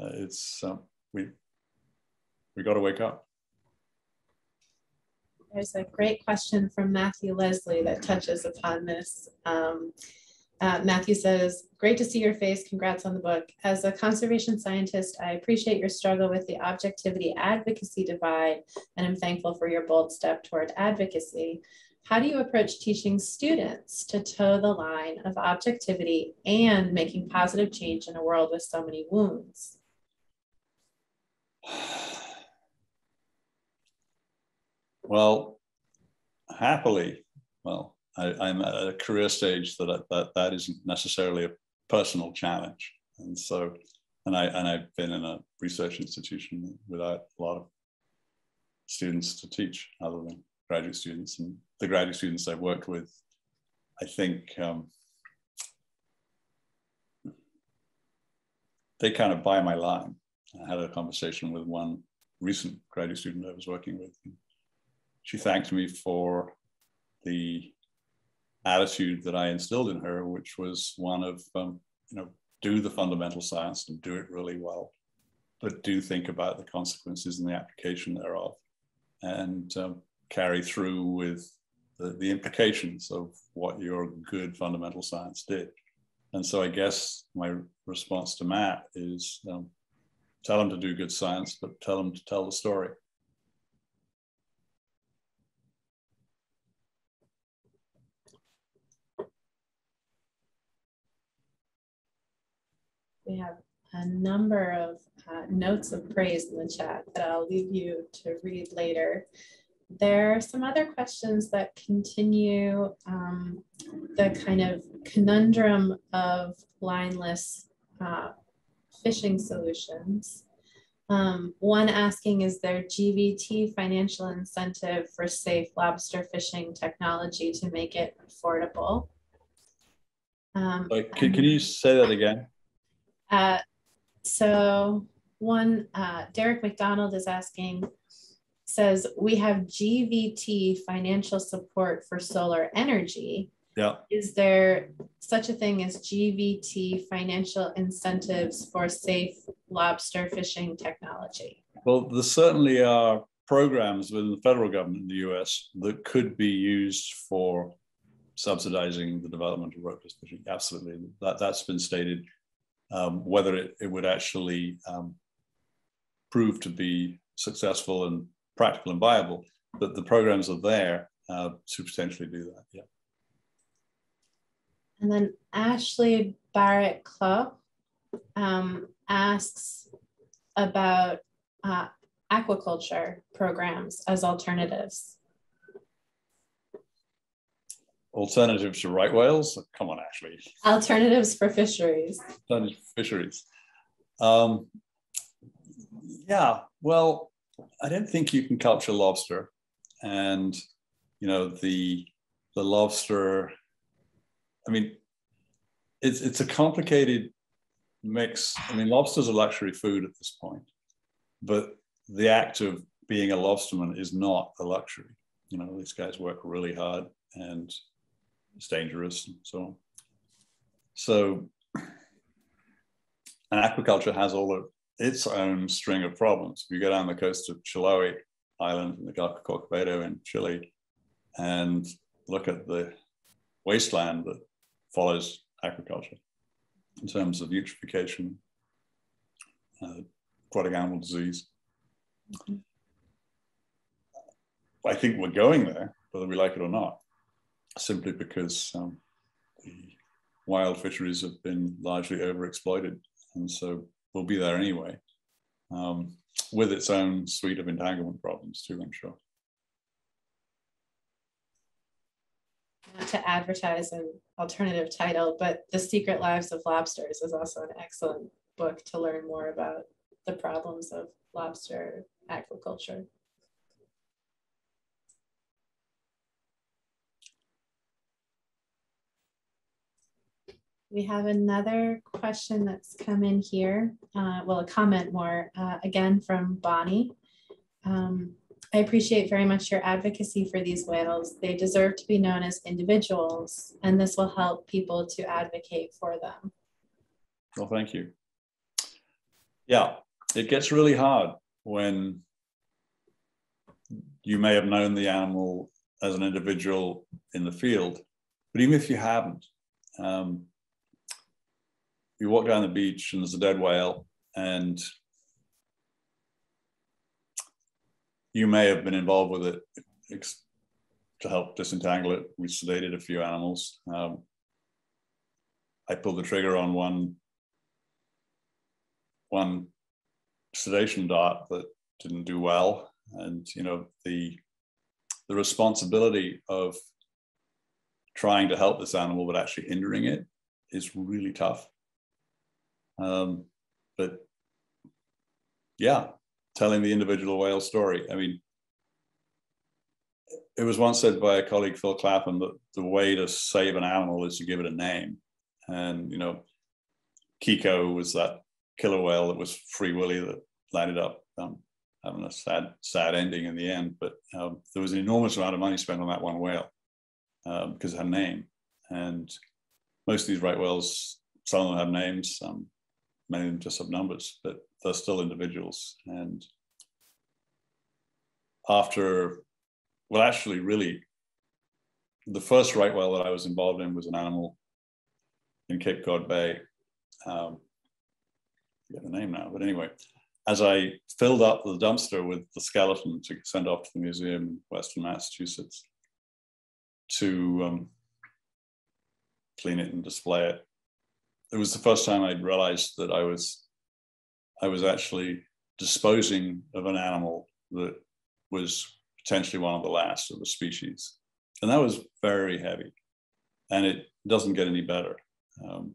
Uh, it's um, we we got to wake up. There's a great question from Matthew Leslie that touches upon this. Um, uh, Matthew says, great to see your face. Congrats on the book. As a conservation scientist, I appreciate your struggle with the objectivity advocacy divide, and I'm thankful for your bold step toward advocacy. How do you approach teaching students to toe the line of objectivity and making positive change in a world with so many wounds? Well, happily, well, I, am at a career stage that, that that isn't necessarily a personal challenge, and so, and I and I've been in a research institution without a lot of students to teach, other than graduate students and the graduate students I've worked with, I think um, they kind of buy my line. I had a conversation with one recent graduate student I was working with. She thanked me for the attitude that I instilled in her, which was one of, um, you know, do the fundamental science and do it really well, but do think about the consequences and the application thereof. And um, carry through with the, the implications of what your good fundamental science did. And so I guess my response to Matt is um, tell them to do good science, but tell them to tell the story. We have a number of uh, notes of praise in the chat that I'll leave you to read later. There are some other questions that continue um, the kind of conundrum of lineless uh, fishing solutions. Um, one asking, is there GVT financial incentive for safe lobster fishing technology to make it affordable? Um, can, can you say that again? Uh, so one, uh, Derek McDonald is asking, says we have GVT financial support for solar energy. Yeah. Is there such a thing as GVT financial incentives for safe lobster fishing technology? Well, there certainly are programs within the federal government in the US that could be used for subsidizing the development of ropeless fishing. Absolutely. That, that's been stated. Um, whether it, it would actually um, prove to be successful and practical and viable, but the programs are there uh, to potentially do that. Yeah. And then Ashley Barrett Club um, asks about uh, aquaculture programs as alternatives. Alternatives to right whales? Come on, Ashley. Alternatives for fisheries. Alternatives for fisheries. Um, yeah, well, I don't think you can culture lobster, and you know the the lobster. I mean, it's it's a complicated mix. I mean, lobster's a luxury food at this point, but the act of being a lobsterman is not a luxury. You know, these guys work really hard and it's dangerous and so on. So, and aquaculture has all of its own string of problems. If you go down the coast of Chiloé Island in the Gulf of Corcovado in Chile and look at the wasteland that follows aquaculture in terms of eutrophication, uh, aquatic animal disease. Mm-hmm. I think we're going there, whether we like it or not, simply because um, the wild fisheries have been largely overexploited. And so we'll be there anyway, um, with its own suite of entanglement problems, too, I'm sure. Not to advertise an alternative title, but The Secret Lives of Lobsters is also an excellent book to learn more about the problems of lobster aquaculture. We have another question that's come in here. Uh, well, a comment more, uh, again from Bonnie. Um, I appreciate very much your advocacy for these whales. They deserve to be known as individuals, and this will help people to advocate for them. Well, thank you. Yeah, it gets really hard when you may have known the animal as an individual in the field, but even if you haven't, um, you walk down the beach and there's a dead whale and you may have been involved with it to help disentangle it. We sedated a few animals. Um, I pulled the trigger on one one sedation dart that didn't do well, and you know the the responsibility of trying to help this animal but actually hindering it is really tough. Um, but yeah, telling the individual whale story. I mean, it was once said by a colleague, Phil Clapham, that the way to save an animal is to give it a name. And, you know, Keiko was that killer whale that was Free Willy that landed up um, having a sad, sad ending in the end. But um, there was an enormous amount of money spent on that one whale um, because had a name. And most of these right whales, some of them have names, many of them just numbers, but they're still individuals. And after, well, actually, really, the first right whale that I was involved in was an animal in Cape Cod Bay. Um, I the name now, but anyway, as I filled up the dumpster with the skeleton to send off to the museum in Western Massachusetts to um, clean it and display it, it was the first time I'd realized that I was I was actually disposing of an animal that was potentially one of the last of the species. And that was very heavy. And it doesn't get any better. Um,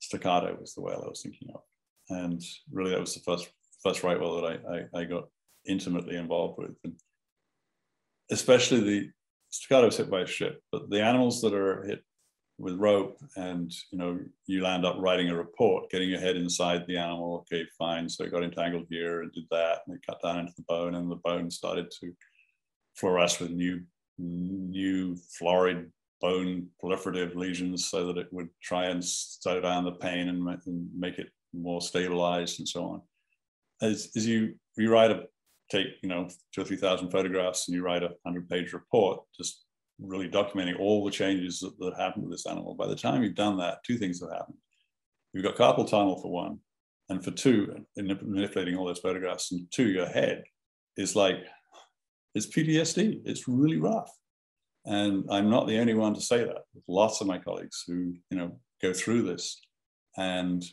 staccato was the whale I was thinking of. And really that was the first first right whale that I, I, I got intimately involved with. And especially the staccato was hit by a ship, but the animals that are hit with rope and you know you land up writing a report getting your head inside the animal. Okay fine. So it got entangled here and did that and it cut down into the bone and the bone started to fluoresce with new new florid bone proliferative lesions so that it would try and slow down the pain and, and make it more stabilized and so on. As, as you you write a take you know two or three thousand photographs and you write a hundred page report just really documenting all the changes that, that happened to this animal. By the time you've done that, two things have happened. You've got carpal tunnel for one, and for two, in manipulating all those photographs, and two, your head is like, it's PTSD. It's really rough. And I'm not the only one to say that. Lots of my colleagues who, you know, go through this and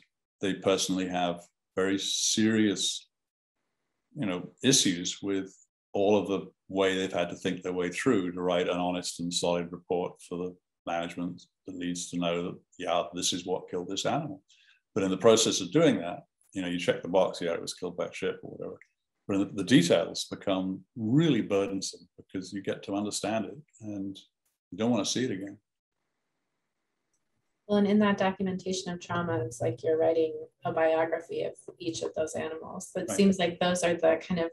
they personally have very serious, you know, issues with all of the way they've had to think their way through to write an honest and solid report for the management that needs to know that, yeah, this is what killed this animal. But in the process of doing that, you know, you check the box, yeah, it was killed by a ship or whatever. the, the details become really burdensome because you get to understand it and you don't want to see it again. Well, and in that documentation of trauma, it's like you're writing a biography of each of those animals. It right. seems like those are the kind of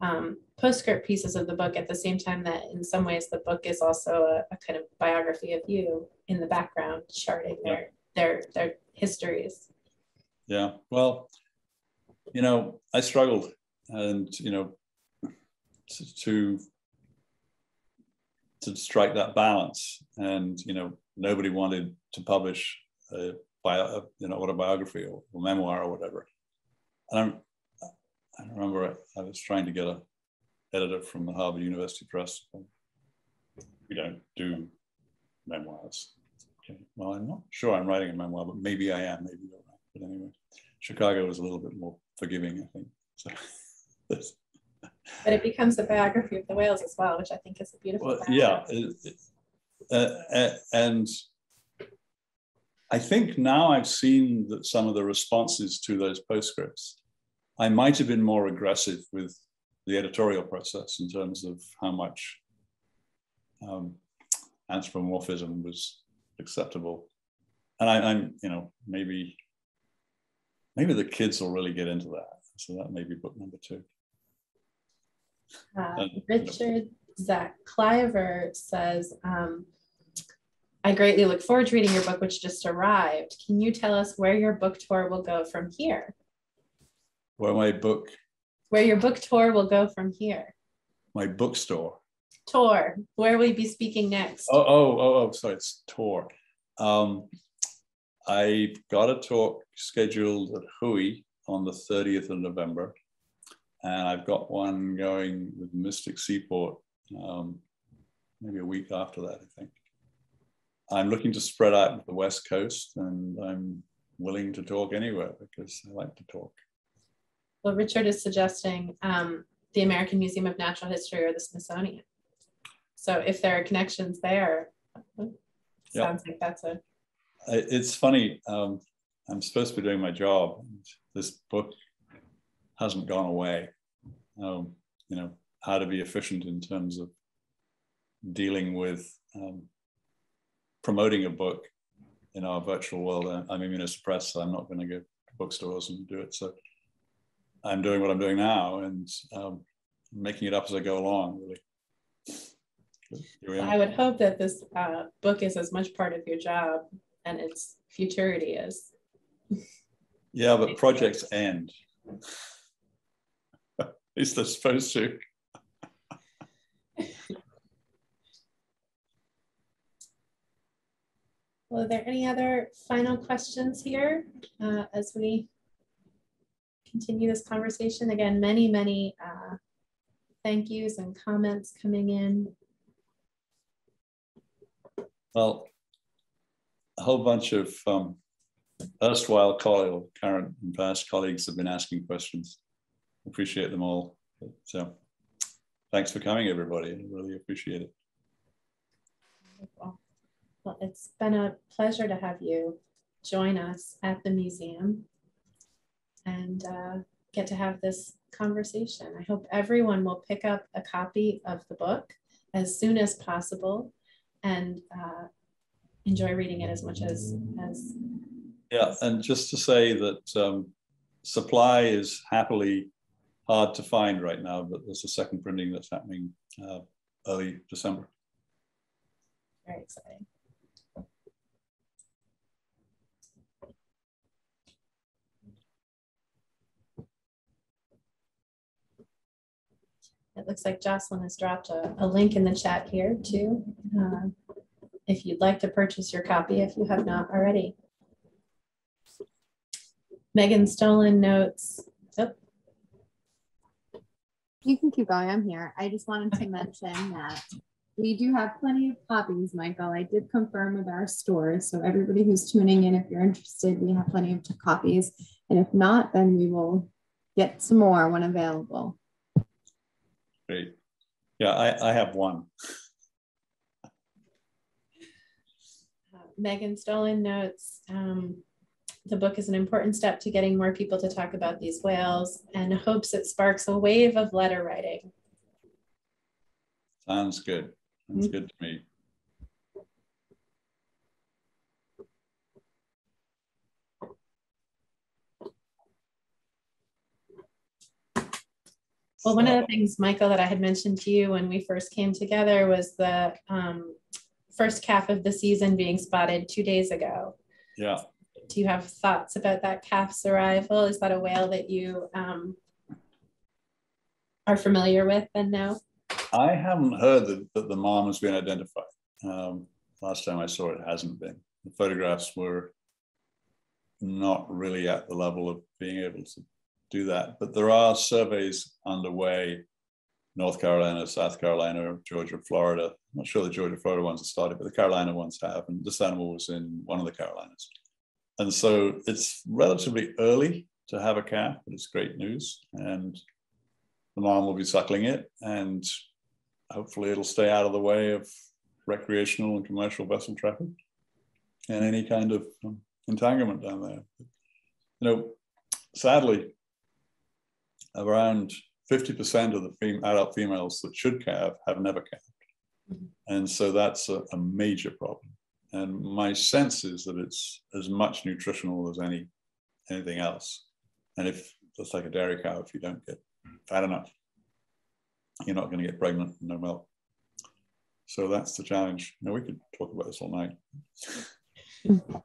um, postscript pieces of the book at the same time that in some ways the book is also a, a kind of biography of you in the background, charting yeah. their their their histories. Yeah. Well, you know, I struggled and you know to, to to strike that balance and you know nobody wanted to publish a bio, you know autobiography or, or memoir or whatever and I'm, i remember I, I was trying to get a editor from the harvard university press we don't do memoirs okay. well i'm not sure i'm writing a memoir but maybe i am maybe you're right but anyway chicago was a little bit more forgiving i think so but it becomes a biography of the whales as well, which I think is a beautiful. Well, yeah, it, it, uh, and I think now I've seen that some of the responses to those postscripts, I might have been more aggressive with the editorial process in terms of how much um, anthropomorphism was acceptable. And I, I'm, you know, maybe, maybe the kids will really get into that. So that may be book number two. Uh, Richard Zach Cliver says, um, I greatly look forward to reading your book, which just arrived. Can you tell us where your book tour will go from here? Where my book? Where your book tour will go from here? My bookstore. Tour. Where will you be speaking next? Oh, oh, oh, oh sorry, it's tour. Um, I got a talk scheduled at WHOI on the 30th of November and I've got one going with Mystic Seaport um, maybe a week after that, I think. I'm looking to spread out the West Coast and I'm willing to talk anywhere because I like to talk. Well, Richard is suggesting um, the American Museum of Natural History or the Smithsonian. So if there are connections there, sounds yep. like that's a. It's funny. Um, I'm supposed to be doing my job. This book hasn't gone away. Um, you know, how to be efficient in terms of dealing with um, promoting a book in our virtual world. I'm immunosuppressed, so I'm not going to go to bookstores and do it. So I'm doing what I'm doing now and um, making it up as I go along, really. I would hope that this uh, book is as much part of your job and its futurity is. Yeah, but projects end. Is they're supposed to. Well, are there any other final questions here uh, as we continue this conversation? Again, many, many uh, thank yous and comments coming in. Well, a whole bunch of um, erstwhile colleagues, current and past colleagues have been asking questions appreciate them all. So thanks for coming, everybody. I really appreciate it. Well, it's been a pleasure to have you join us at the museum and uh, get to have this conversation. I hope everyone will pick up a copy of the book as soon as possible and uh, enjoy reading it as much as as yeah and just to say that um, supply is happily hard to find right now, but there's a second printing that's happening uh, early December. Very exciting. It looks like Jocelyn has dropped a, a link in the chat here too, uh, if you'd like to purchase your copy if you have not already. Megan Stolen notes, oh, you can keep going. I'm here. I just wanted to mention that we do have plenty of copies, Michael. I did confirm with our stores. So everybody who's tuning in, if you're interested, we have plenty of copies. And if not, then we will get some more when available. Great. Yeah, I, I have one. Uh, Megan Stolen notes, um, the book is an important step to getting more people to talk about these whales and hopes it sparks a wave of letter writing. Sounds good. Sounds mm -hmm. good to me. Well, one of the things, Michael, that I had mentioned to you when we first came together was the um, first calf of the season being spotted two days ago. Yeah. Do you have thoughts about that calf's arrival? Is that a whale that you um, are familiar with and know? I haven't heard that, that the mom has been identified. Um, last time I saw it, it hasn't been. The photographs were not really at the level of being able to do that. But there are surveys underway North Carolina, South Carolina, Georgia, Florida. I'm not sure the Georgia, Florida ones have started, but the Carolina ones have. And this animal was in one of the Carolinas. And so it's relatively early to have a calf, but it's great news. And the mom will be suckling it, and hopefully it'll stay out of the way of recreational and commercial vessel traffic and any kind of um, entanglement down there. You know, sadly, around 50% of the fem adult females that should calve have never calved. Mm-hmm. And so that's a, a, major problem. And my sense is that it's as much nutritional as any anything else. And if it's like a dairy cow, if you don't get fat enough, you're not going to get pregnant and no milk. So that's the challenge. Now we could talk about this all night.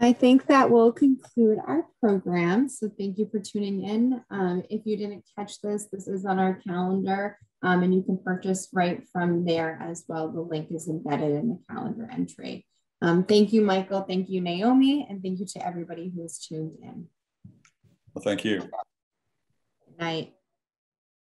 I think that will conclude our program. So thank you for tuning in. Um, if you didn't catch this, this is on our calendar um, and you can purchase right from there as well. The link is embedded in the calendar entry. Um, thank you, Michael. Thank you, Naomi. And thank you to everybody who has tuned in. Well, thank you. Good night.